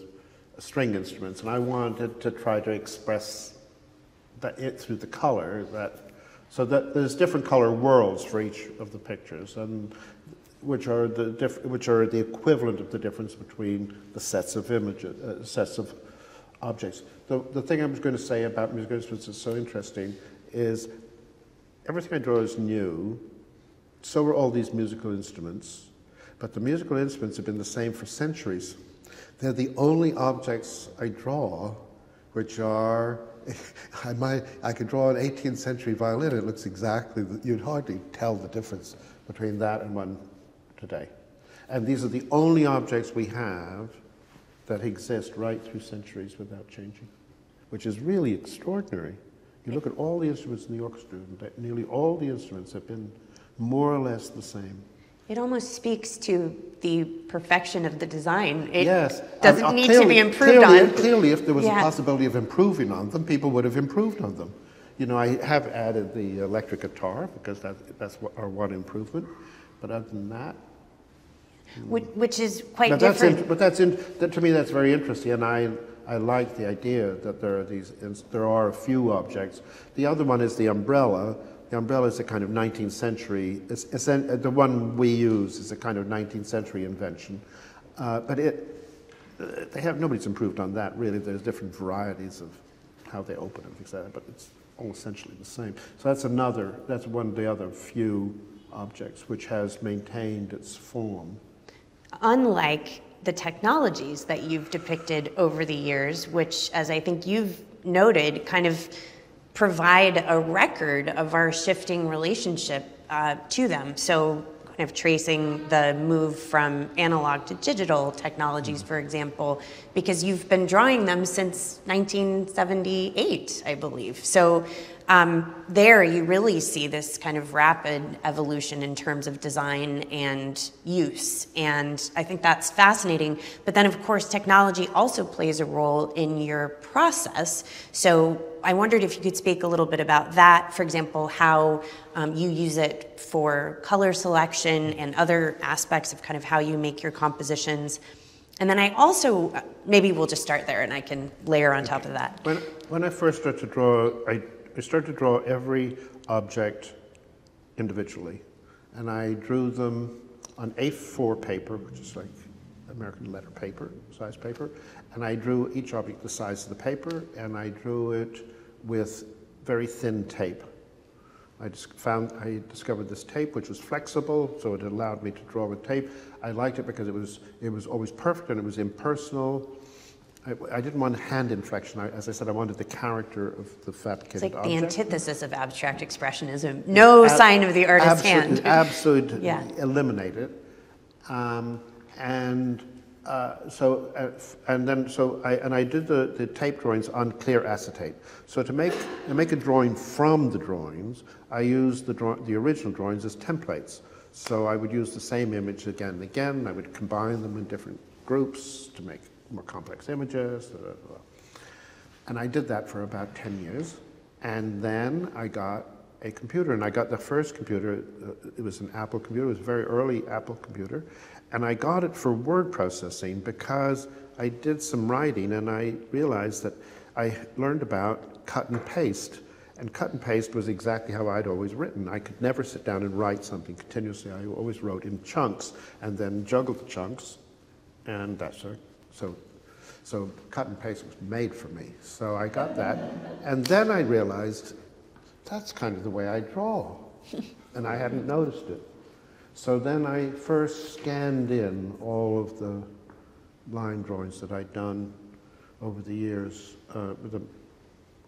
string instruments, and I wanted to try to express that it through the color that so that there's different color worlds for each of the pictures, and which are the diff- which are the equivalent of the difference between the sets of images, uh, sets of objects. The, the thing I was going to say about musical instruments is so interesting is everything I draw is new. So are all these musical instruments. But the musical instruments have been the same for centuries. They're the only objects I draw which are, I, might, I could draw an 18th century violin, it looks exactly, you'd hardly tell the difference between that and one today. And these are the only objects we have that exist right through centuries without changing, which is really extraordinary. You look at all the instruments in the orchestra, and nearly all the instruments have been more or less the same. It almost speaks to the perfection of the design. It yes. doesn't uh, need clearly, to be improved clearly, on. Clearly, if there was yeah. a possibility of improving on them, people would have improved on them. You know, I have added the electric guitar because that, that's what, our one improvement. But other than that, which, which is quite but different. That's in, but that's in, that, to me that's very interesting, and I I like the idea that there are these there are a few objects. The other one is the umbrella. The umbrella is a kind of 19th century. It's, it's the one we use is a kind of 19th century invention, uh, but it they have nobody's improved on that really. There's different varieties of how they open and things like that, but it's all essentially the same. So that's another. That's one of the other few objects which has maintained its form unlike the technologies that you've depicted over the years, which, as I think you've noted, kind of provide a record of our shifting relationship uh, to them. So, kind of tracing the move from analog to digital technologies, for example, because you've been drawing them since 1978, I believe. So, um, there you really see this kind of rapid evolution in terms of design and use. And I think that's fascinating. But then, of course, technology also plays a role in your process. So I wondered if you could speak a little bit about that. For example, how um, you use it for color selection and other aspects of kind of how you make your compositions. And then I also, maybe we'll just start there and I can layer on top of that. When, when I first started to draw, I I started to draw every object individually. And I drew them on A4 paper, which is like American letter paper, size paper. And I drew each object the size of the paper, and I drew it with very thin tape. I just found I discovered this tape which was flexible, so it allowed me to draw with tape. I liked it because it was it was always perfect and it was impersonal. I, I didn't want hand inflection. I, as I said, I wanted the character of the fabricated It's like object. the antithesis of abstract expressionism. No Ab- sign of the artist's hand. Absolutely yeah. eliminate it. Um, and uh, so, uh, and then, so I, and I did the, the tape drawings on clear acetate. So to make, to make a drawing from the drawings, I used the, draw, the original drawings as templates. So I would use the same image again and again. I would combine them in different groups to make more complex images. Blah, blah, blah. And I did that for about 10 years. And then I got a computer, and I got the first computer. Uh, it was an Apple computer, it was a very early Apple computer. And I got it for word processing because I did some writing and I realized that I learned about cut and paste. And cut and paste was exactly how I'd always written. I could never sit down and write something continuously. I always wrote in chunks and then juggled the chunks, and that's it. So, so cut and paste was made for me. So I got that. And then I realized that's kind of the way I draw. And I hadn't noticed it. So then I first scanned in all of the line drawings that I'd done over the years uh,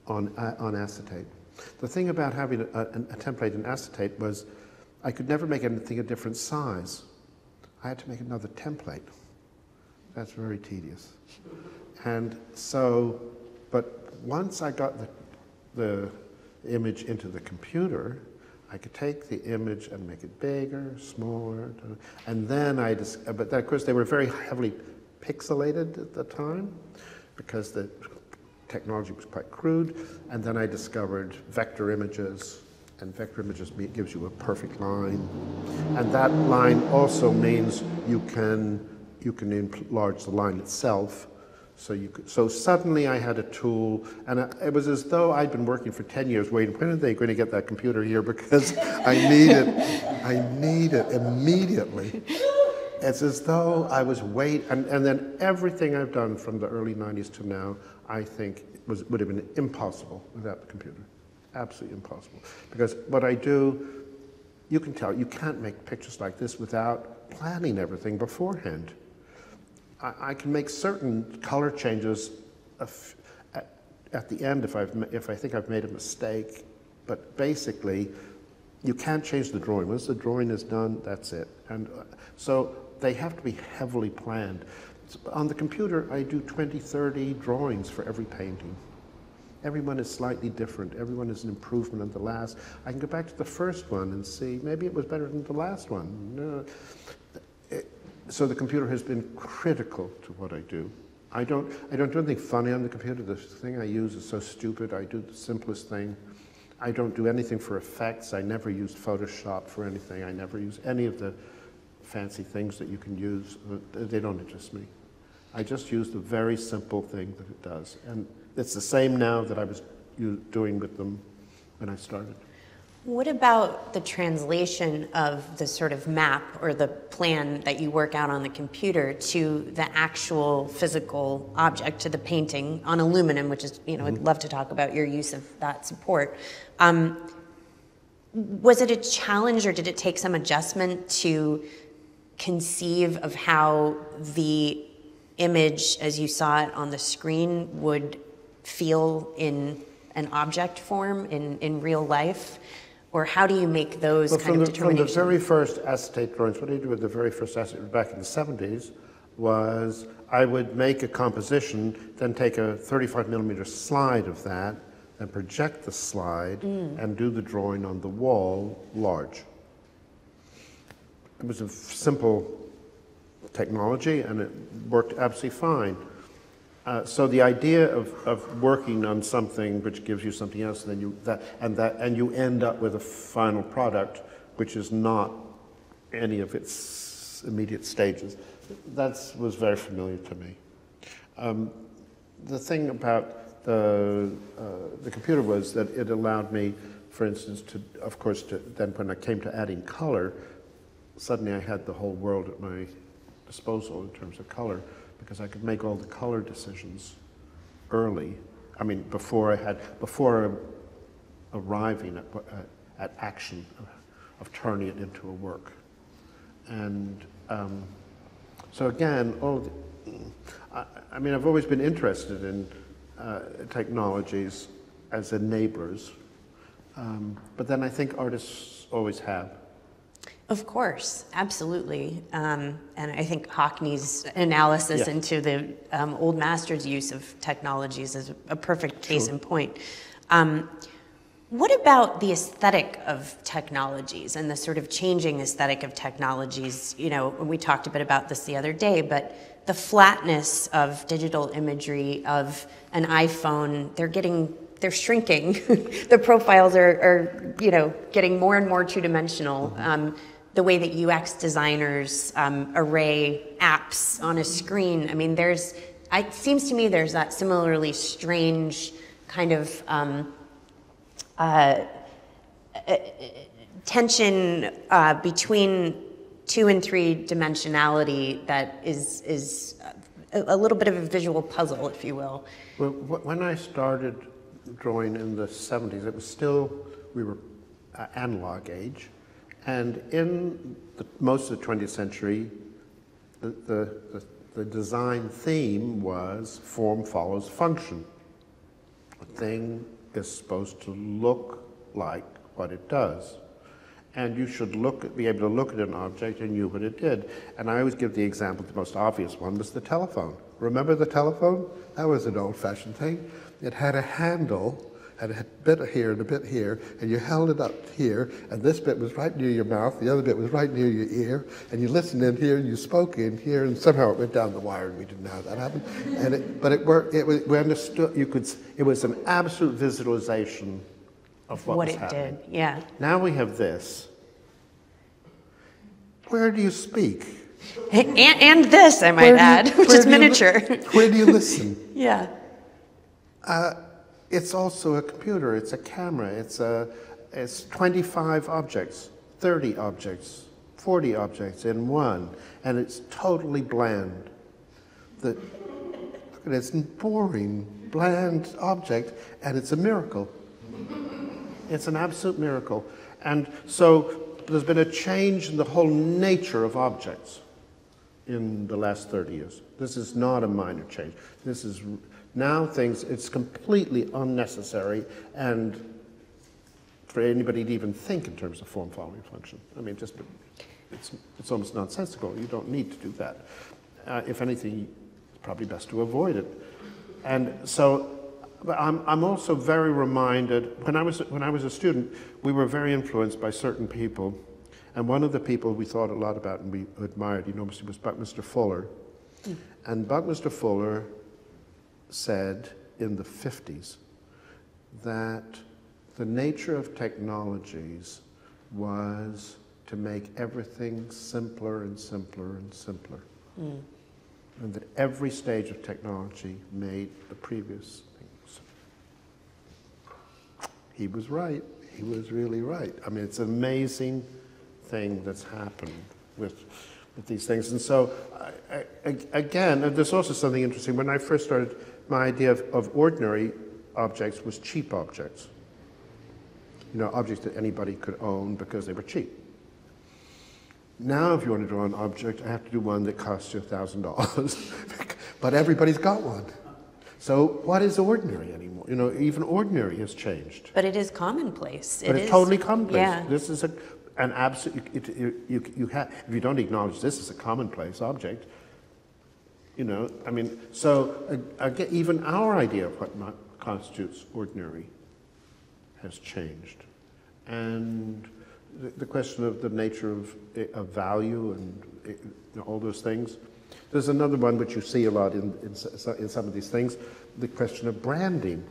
on, uh, on acetate. The thing about having a, a, a template in acetate was I could never make anything a different size. I had to make another template. That's very tedious. And so, but once I got the, the image into the computer, I could take the image and make it bigger, smaller, and then I just, but of course they were very heavily pixelated at the time because the technology was quite crude. And then I discovered vector images, and vector images gives you a perfect line. And that line also means you can you can enlarge the line itself. So, you could, so suddenly I had a tool, and it was as though I'd been working for 10 years waiting, when are they going to get that computer here? Because I need it, I need it immediately. It's as though I was wait, and, and then everything I've done from the early 90s to now, I think was, would have been impossible without the computer. Absolutely impossible. Because what I do, you can tell, you can't make pictures like this without planning everything beforehand I, can make certain color changes at, the end if, I've, if I think I've made a mistake, but basically, you can't change the drawing. Once the drawing is done, that's it. And uh, so they have to be heavily planned. On the computer, I do 20, 30 drawings for every painting. Everyone is slightly different. Everyone is an improvement on the last. I can go back to the first one and see maybe it was better than the last one. So the computer has been critical to what I do. I don't, I don't do anything funny on the computer. The thing I use is so stupid. I do the simplest thing. I don't do anything for effects. I never use Photoshop for anything. I never use any of the fancy things that you can use. They don't interest me. I just use the very simple thing that it does. And it's the same now that I was doing with them when I started. What about the translation of the sort of map or the plan that you work out on the computer to the actual physical object, to the painting on aluminum, which is, you know, mm-hmm. I'd love to talk about your use of that support. Um, was it a challenge or did it take some adjustment to conceive of how the image as you saw it on the screen would feel in an object form in, in real life? Or how do you make those well, kind of the, determinations? From the very first acetate drawings, what I did with the very first acetate back in the 70s was I would make a composition, then take a 35 millimeter slide of that, and project the slide mm. and do the drawing on the wall large. It was a simple technology and it worked absolutely fine. Uh, so the idea of, of working on something which gives you something else, and then you that and that and you end up with a final product which is not any of its immediate stages. That was very familiar to me. Um, the thing about the uh, the computer was that it allowed me, for instance, to of course to, then when I came to adding color, suddenly I had the whole world at my disposal in terms of color because I could make all the color decisions early. I mean, before I had, before arriving at, at action of, of turning it into a work. And um, so again, all the, I, I, mean, I've always been interested in uh, technologies as enablers, um, but then I think artists always have. Of course, absolutely. Um, and I think Hockney's analysis yeah. into the um, old master's use of technologies is a perfect case sure. in point. Um, what about the aesthetic of technologies and the sort of changing aesthetic of technologies? You know, we talked a bit about this the other day, but the flatness of digital imagery of an iPhone, they're getting they're shrinking. the profiles are, are, you know, getting more and more two-dimensional. Mm-hmm. Um, the way that UX designers um, array apps on a screen. I mean, there's, it seems to me there's that similarly strange kind of um, uh, uh, tension uh, between two and three dimensionality that is, is a, a, little bit of a visual puzzle, if you will. Well, when I started drawing in the 70s, it was still, we were uh, analog age. And in the, most of the 20th century, the, the, the, the design theme was form follows function. A thing is supposed to look like what it does. And you should look, be able to look at an object and knew what it did. And I always give the example, the most obvious one was the telephone. Remember the telephone? That was an old fashioned thing. It had a handle had a bit here and a bit here, and you held it up here, and this bit was right near your mouth, the other bit was right near your ear, and you listened in here, and you spoke in here, and somehow it went down the wire, and we didn't know how that happened. And it, but it worked. It was, we understood. You could. It was an absolute visualization of what, what was it happening. did. Yeah. Now we have this. Where do you speak? And, and this, I might add, which is miniature. where do you listen? yeah. Uh, it's also a computer, it's a camera, it's, a, it's 25 objects, 30 objects, 40 objects in one, and it's totally bland. The, look at it, it's boring, bland object, and it's a miracle. It's an absolute miracle. And so there's been a change in the whole nature of objects. in the last 30 years. This is not a minor change. This is now things, it's completely unnecessary and for anybody to even think in terms of form following function. I mean, just it's, it's almost nonsensical. You don't need to do that. Uh, if anything, it's probably best to avoid it. And so I'm, I'm also very reminded, when I, was, when I was a student, we were very influenced by certain people. And one of the people we thought a lot about and we admired enormously was Buckminster Fuller. Mm. And Buckminster Fuller said in the 50s that the nature of technologies was to make everything simpler and simpler and simpler. Mm. And that every stage of technology made the previous things. He was right. He was really right. I mean, it's an amazing thing that's happened with, with these things. And so, I, I, again, there's also something interesting. When I first started, my idea of, of ordinary objects was cheap objects. You know, objects that anybody could own because they were cheap. Now, if you want to draw an object, I have to do one that costs you $1,000. but everybody's got one. So what is ordinary anymore? You know, even ordinary has changed. But it is commonplace. But it it's is, totally commonplace. Yeah. This is a, an absolute, it, it, you, you have, if you don't acknowledge this as a commonplace object, you know, I mean, so uh, even our idea of what constitutes ordinary has changed. And the, the question of the nature of, eh, of value and eh, you know, all those things. There's another one which you see a lot in, in, in some of these things, the question of branding.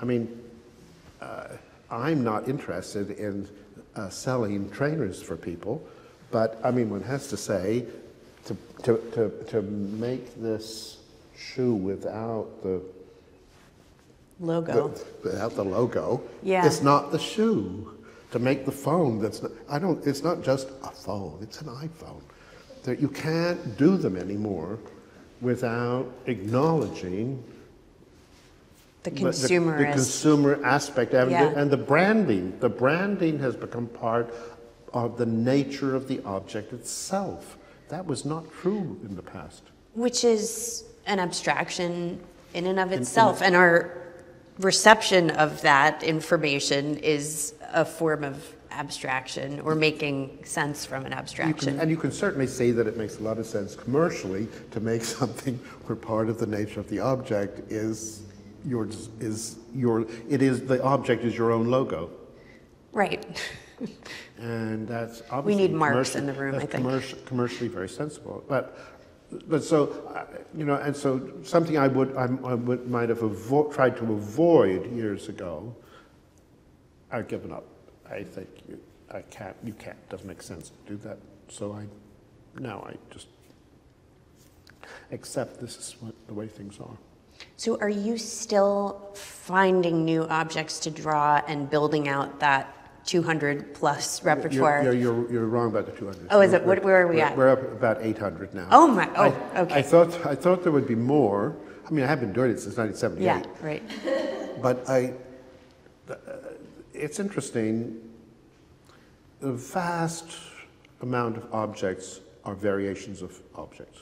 I mean, uh, I'm not interested in uh, selling trainers for people, but I mean, one has to say, to, to, to, to make this shoe without the logo, the, without the logo, yeah. it's not the shoe to make the phone that's not, I don't, it's not just a phone, it's an iPhone. That you can't do them anymore without acknowledging the consumer, the, the consumer aspect and, yeah. the, and the branding. The branding has become part of the nature of the object itself. That was not true in the past. Which is an abstraction in and of itself, in, in, and our reception of that information is a form of abstraction or making sense from an abstraction. You can, and you can certainly see that it makes a lot of sense commercially to make something where part of the nature of the object is your is your it is the object is your own logo. Right. and that's obviously we need marks in the room. I think commercial, commercially very sensible, but but so uh, you know, and so something I would I, I would might have avo- tried to avoid years ago I've given up. I think you, I can't, you can't, doesn't make sense to do that. So I, now I just accept this is what, the way things are. So are you still finding new objects to draw and building out that 200 plus repertoire? You're, you're, you're wrong about the 200. Oh, is it? What, where are we we're, at? We're up about 800 now. Oh my, oh, I, okay. I thought, I thought there would be more. I mean, I have been doing it since 1978. Yeah, right. But I, it's interesting. The vast amount of objects are variations of objects.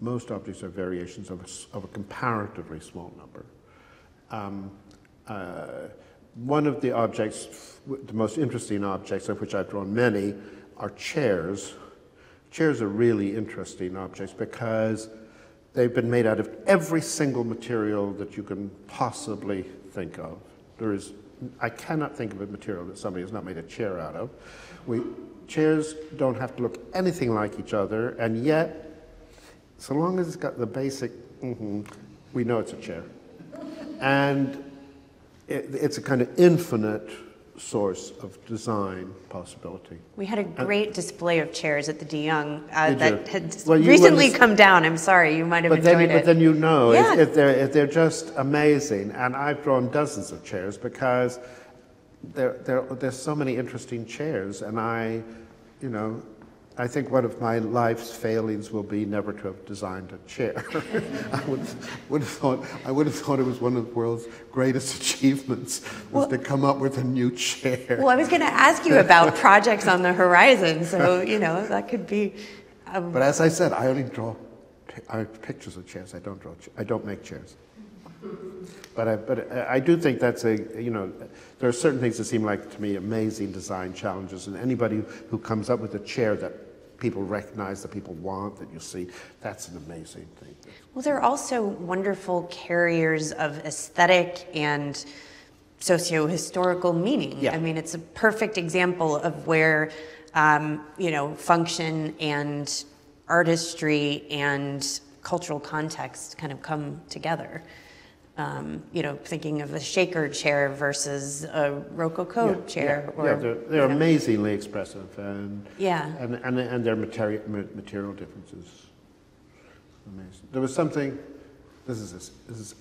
Most objects are variations of a, of a comparatively small number. Um, uh, one of the objects, the most interesting objects, of which I've drawn many, are chairs. Chairs are really interesting objects because they've been made out of every single material that you can possibly think of. There is I cannot think of a material that somebody has not made a chair out of. We, chairs don't have to look anything like each other, and yet, so long as it's got the basic, mm-hmm, we know it's a chair. And it, it's a kind of infinite source of design possibility. We had a great and, display of chairs at the De Young uh, that you? had well, recently come down. I'm sorry, you might have but enjoyed then, it. But then you know, yeah. if, if, they're, if they're just amazing, and I've drawn dozens of chairs because there, there, there's so many interesting chairs, and I, you know, I think one of my life's failings will be never to have designed a chair. I would, would have thought, I would have thought it was one of the world's greatest achievements was well, to come up with a new chair. Well, I was going to ask you about projects on the horizon, so you know that could be. Um, but as I said, I only draw I- pictures of chairs. I don't draw. I don't make chairs. But I, but I do think that's a you know there are certain things that seem like to me amazing design challenges, and anybody who comes up with a chair that people recognize, that people want, that you see, that's an amazing thing. Well, they're also wonderful carriers of aesthetic and socio-historical meaning. Yeah. I mean, it's a perfect example of where, um, you know, function and artistry and cultural context kind of come together. Um, you know, thinking of a shaker chair versus a rococo Yeah, chair. yeah, or, yeah, they're, they're you know. amazingly expressive, and Yeah. and and, and their material material differences. Amazing. There was something. This is this is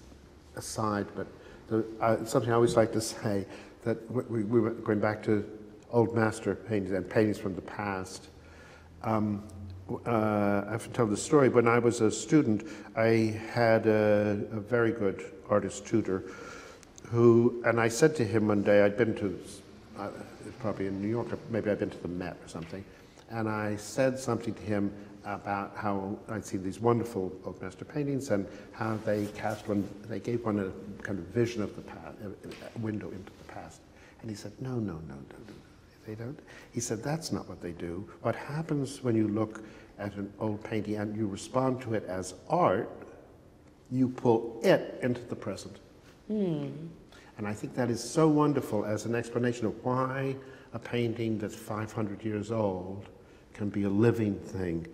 aside, but the, uh, something I always like to say that we, we were going back to old master paintings and paintings from the past. Um, uh, I have to tell the story. When I was a student, I had a, a very good artist tutor who, and I said to him one day, I'd been to, uh, probably in New York, or maybe I'd been to the Met or something, and I said something to him about how I'd seen these wonderful old master paintings and how they cast one, they gave one a kind of vision of the past, a window into the past. And he said, no, no, no, no, no. They don't. He said, that's not what they do. What happens when you look at an old painting and you respond to it as art, you pull it into the present. And I think that is so wonderful as an explanation of why a painting that's 500 years old can be a living thing.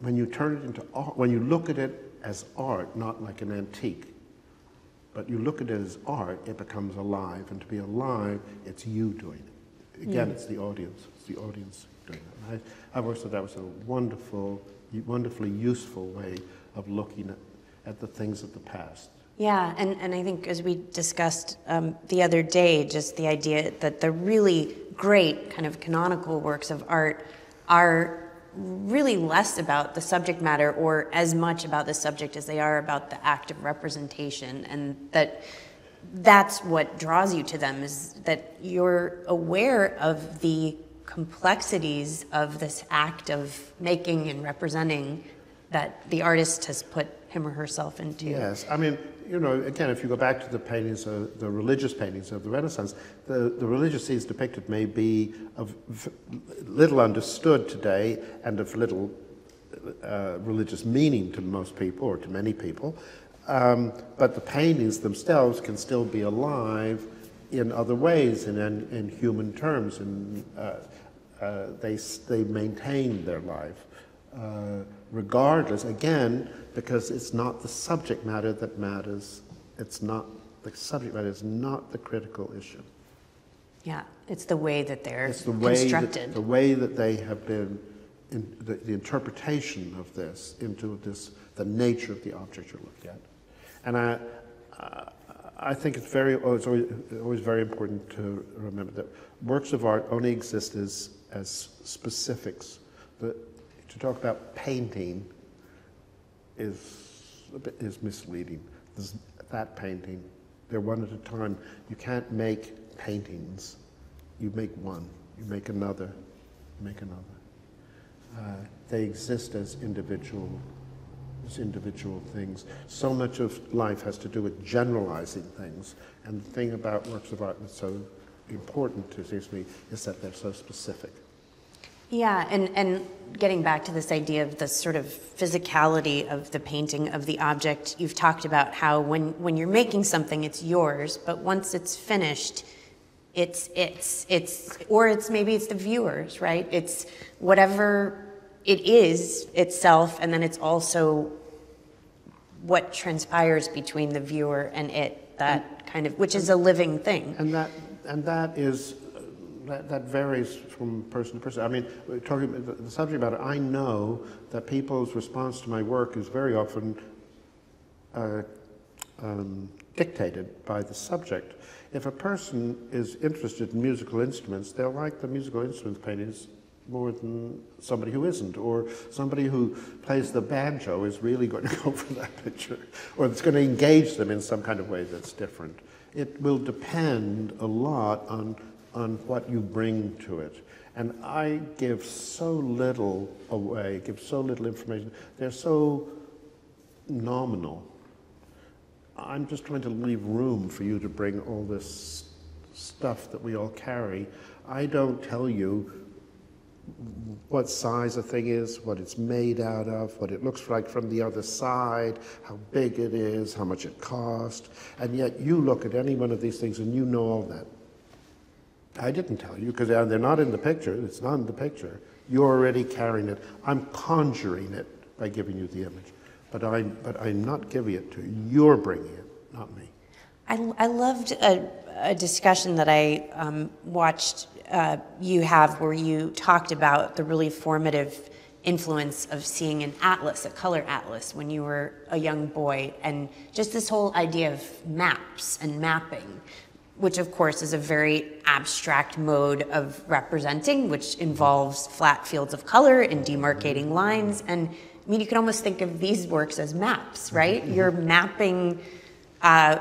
When you turn it into art, when you look at it as art, not like an antique, but you look at it as art, it becomes alive. And to be alive, it's you doing it. Again, it's the audience. It's the audience doing it. I, I've always thought that was a wonderful, wonderfully useful way of looking at, at the things of the past. Yeah, and, and I think as we discussed um, the other day, just the idea that the really great kind of canonical works of art are really less about the subject matter or as much about the subject as they are about the act of representation, and that that's what draws you to them is that you're aware of the complexities of this act of making and representing that the artist has put him or herself into. Yes, I mean, you know, again, if you go back to the paintings, the religious paintings of the Renaissance, the, the religious scenes depicted may be of little understood today and of little uh, religious meaning to most people or to many people, um, but the paintings themselves can still be alive in other ways, in, in, in human terms, and uh, uh, they, they maintain their life uh, regardless, again, because it's not the subject matter that matters. It's not, the subject matter is not the critical issue. Yeah, it's the way that they're It's the way, constructed. that, the way that they have been, in, the, the interpretation of this into this, the nature of the object you're looking at. And I, uh, I think it's very, oh, it's always, always very important to remember that works of art only exist as, as specifics. The, to talk about painting is, a bit- is misleading. There's that painting, they're one at a time. You can't make paintings. You make one, you make another, you make another. Uh, they exist as individual, as individual things. So much of life has to do with generalizing things, and the thing about works of art that's so important to me is that they're so specific. Yeah, and, and getting back to this idea of the sort of physicality of the painting of the object, you've talked about how when, when you're making something, it's yours, but once it's finished, it's it's it's or it's maybe it's the viewers, right? It's whatever it is itself, and then it's also what transpires between the viewer and it. That kind of which is a living thing. And that, and that is, that, that varies from person to person. I mean, talking about the, subject matter, I know that people's response to my work is very often uh, um, dictated by the subject. If a person is interested in musical instruments, they'll like the musical instruments paintings more than somebody who isn't, or somebody who plays the banjo is really going to go for that picture, or it's going to engage them in some kind of way that's different. It will depend a lot on, on what you bring to it. And I give so little away, give so little information. They're so nominal. I'm just trying to leave room for you to bring all this stuff that we all carry. I don't tell you what size a thing is, what it's made out of, what it looks like from the other side, how big it is, how much it cost, and yet you look at any one of these things and you know all that. I didn't tell you because they're not in the picture. It's not in the picture. You're already carrying it. I'm conjuring it by giving you the image, but I'm but I'm not giving it to you. You're bringing it, not me. I, I loved a, a discussion that I um, watched uh, you have where you talked about the really formative influence of seeing an atlas, a color atlas, when you were a young boy, and just this whole idea of maps and mapping, which of course is a very abstract mode of representing, which involves flat fields of color and demarcating lines. And I mean, you can almost think of these works as maps, right? Mm-hmm. You're mapping. Uh,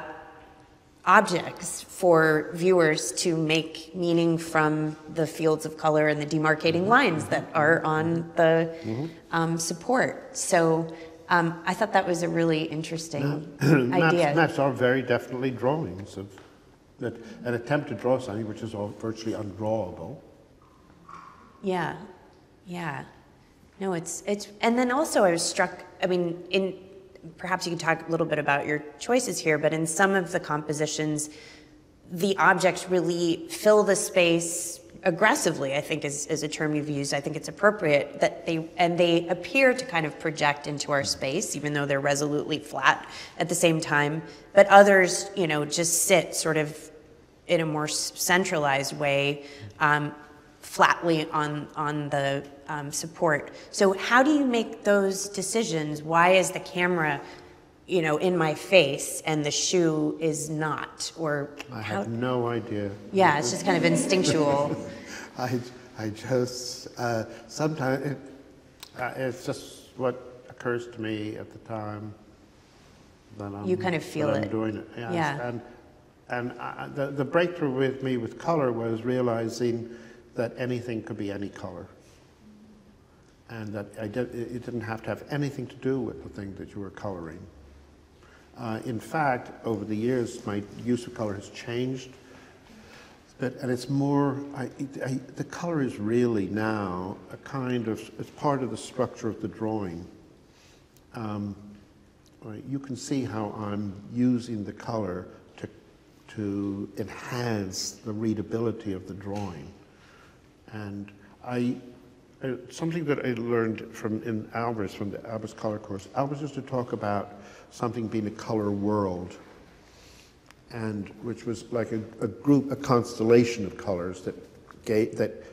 objects for viewers to make meaning from the fields of color and the demarcating mm-hmm. lines that are on the mm-hmm. um, support. So um, I thought that was a really interesting idea. Maps, maps, are very definitely drawings of that, an attempt to draw something which is all virtually undrawable. Yeah, yeah. No, it's it's, and then also I was struck. I mean, in perhaps you can talk a little bit about your choices here, but in some of the compositions, the objects really fill the space aggressively, I think is, is a term you've used. I think it's appropriate that they, and they appear to kind of project into our space, even though they're resolutely flat at the same time. But others, you know, just sit sort of in a more centralized way, um, flatly on, on the um, support. So how do you make those decisions? Why is the camera, you know, in my face and the shoe is not? Or I how, have no idea. Yeah, it's just kind of instinctual. I, I just uh, sometimes it, uh, it's just what occurs to me at the time that I'm. You kind of feel it. I'm doing it. Yes. Yeah. And and I, the the breakthrough with me with color was realizing that anything could be any color and that did, it didn't have to have anything to do with the thing that you were coloring. Uh, in fact, over the years, my use of color has changed, but, and it's more, I, I, the color is really now a kind of, it's part of the structure of the drawing. Um, right, you can see how I'm using the color to, to enhance the readability of the drawing. And I, uh, something that I learned from in Albers, from the Albers color course. Albers used to talk about something being a color world, and which was like a, a group, a constellation of colors that gave, that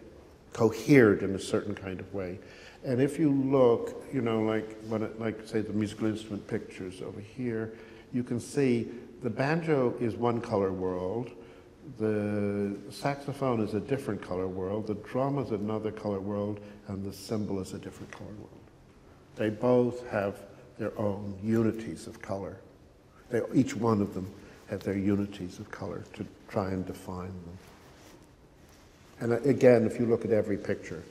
cohered in a certain kind of way. And if you look, you know, like when it, like say the musical instrument pictures over here, you can see the banjo is one color world, the saxophone is a different color world, the drum is another color world, and the cymbal is a different color world. They both have their own unities of color. They, each one of them have their unities of color to try and define them. And again, if you look at every picture,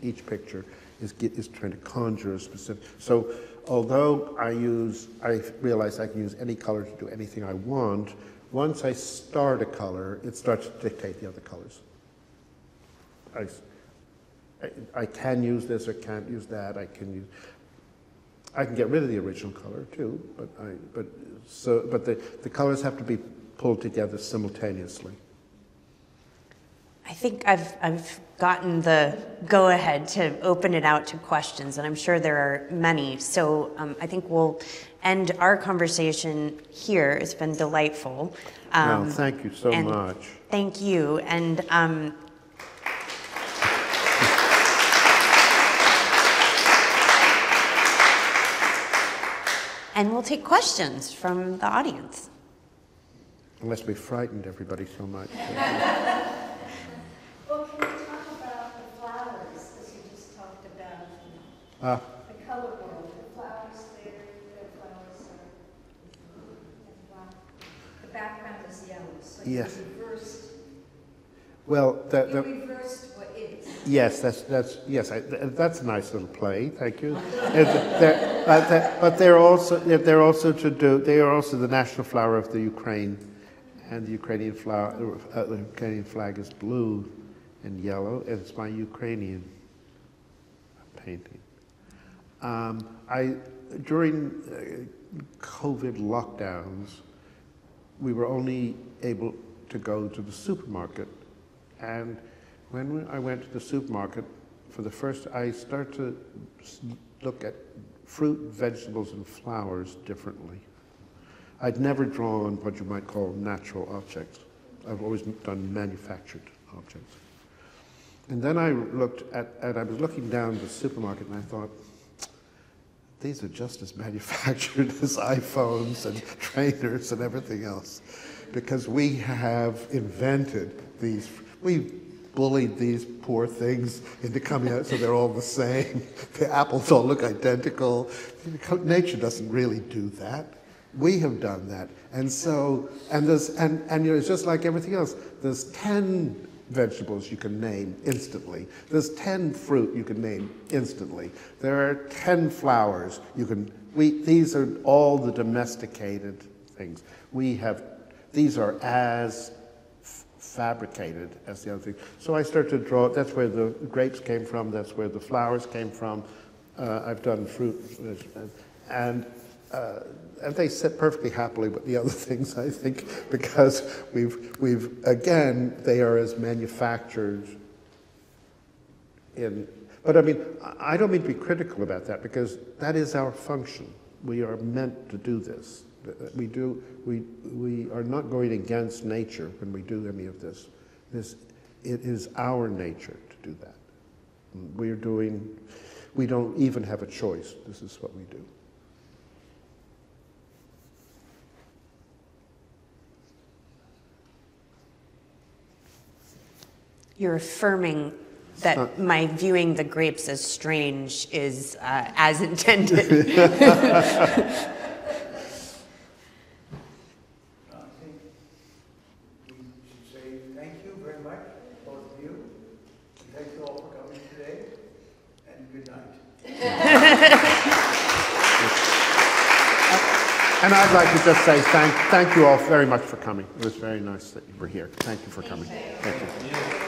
each picture is, is trying to conjure a specific. So although I use, I realize I can use any color to do anything I want, once I start a color, it starts to dictate the other colors. I, I, I can use this or can't use that. I can use, I can get rid of the original color too, but I, but so, but the, the colors have to be pulled together simultaneously. I think I've, I've gotten the go ahead to open it out to questions, and I'm sure there are many. So um, I think we'll end our conversation here. It's been delightful. Um, well, thank you so much. Thank you. And um, and we'll take questions from the audience. Unless we frightened everybody so much. well, can you talk about the flowers, as you just talked about? Uh, the color world, the flowers there, the flowers are, the background is yellow, so yes. reversed, well, the, you reversed what is. Yes, that's, that's, yes, I, that's a nice little play, thank you. They're- But they're, but they're also, they're also to do, they are also the national flower of the Ukraine. And the Ukrainian flower, uh, the Ukrainian flag is blue and yellow, and it's my Ukrainian painting. Um, I, during uh, COVID lockdowns, we were only able to go to the supermarket. And when I went to the supermarket, for the first, I started to look at fruit, vegetables, and flowers differently. I'd never drawn what you might call natural objects. I've always done manufactured objects. And then I looked at, and I was looking down the supermarket and I thought, these are just as manufactured as iPhones and trainers and everything else. Because we have invented these, we bullied these poor things into coming out so they're all the same. The apples all look identical. Nature doesn't really do that. We have done that. And so, and there's, and, and you know, it's just like everything else. There's 10 vegetables you can name instantly. There's 10 fruit you can name instantly. There are 10 flowers you can, we, these are all the domesticated things. We have, these are as fabricated as the other thing. So I started to draw, that's where the grapes came from, that's where the flowers came from. Uh, I've done fruit, and uh, and they sit perfectly happily with the other things, I think, because we've, we've again, they are as manufactured in. But I mean, I don't mean to be critical about that because that is our function. We are meant to do this. We do. We we are not going against nature when we do any of this. This it is our nature to do that. We are doing. We don't even have a choice. This is what we do. You're affirming that my viewing the grapes as strange is uh, as intended. I think we should say thank you very much, both of you. Thank you all for coming today, and good night. And I'd like to just say thank, thank you all very much for coming. It was very nice that you were here. Thank you for coming. Thank you.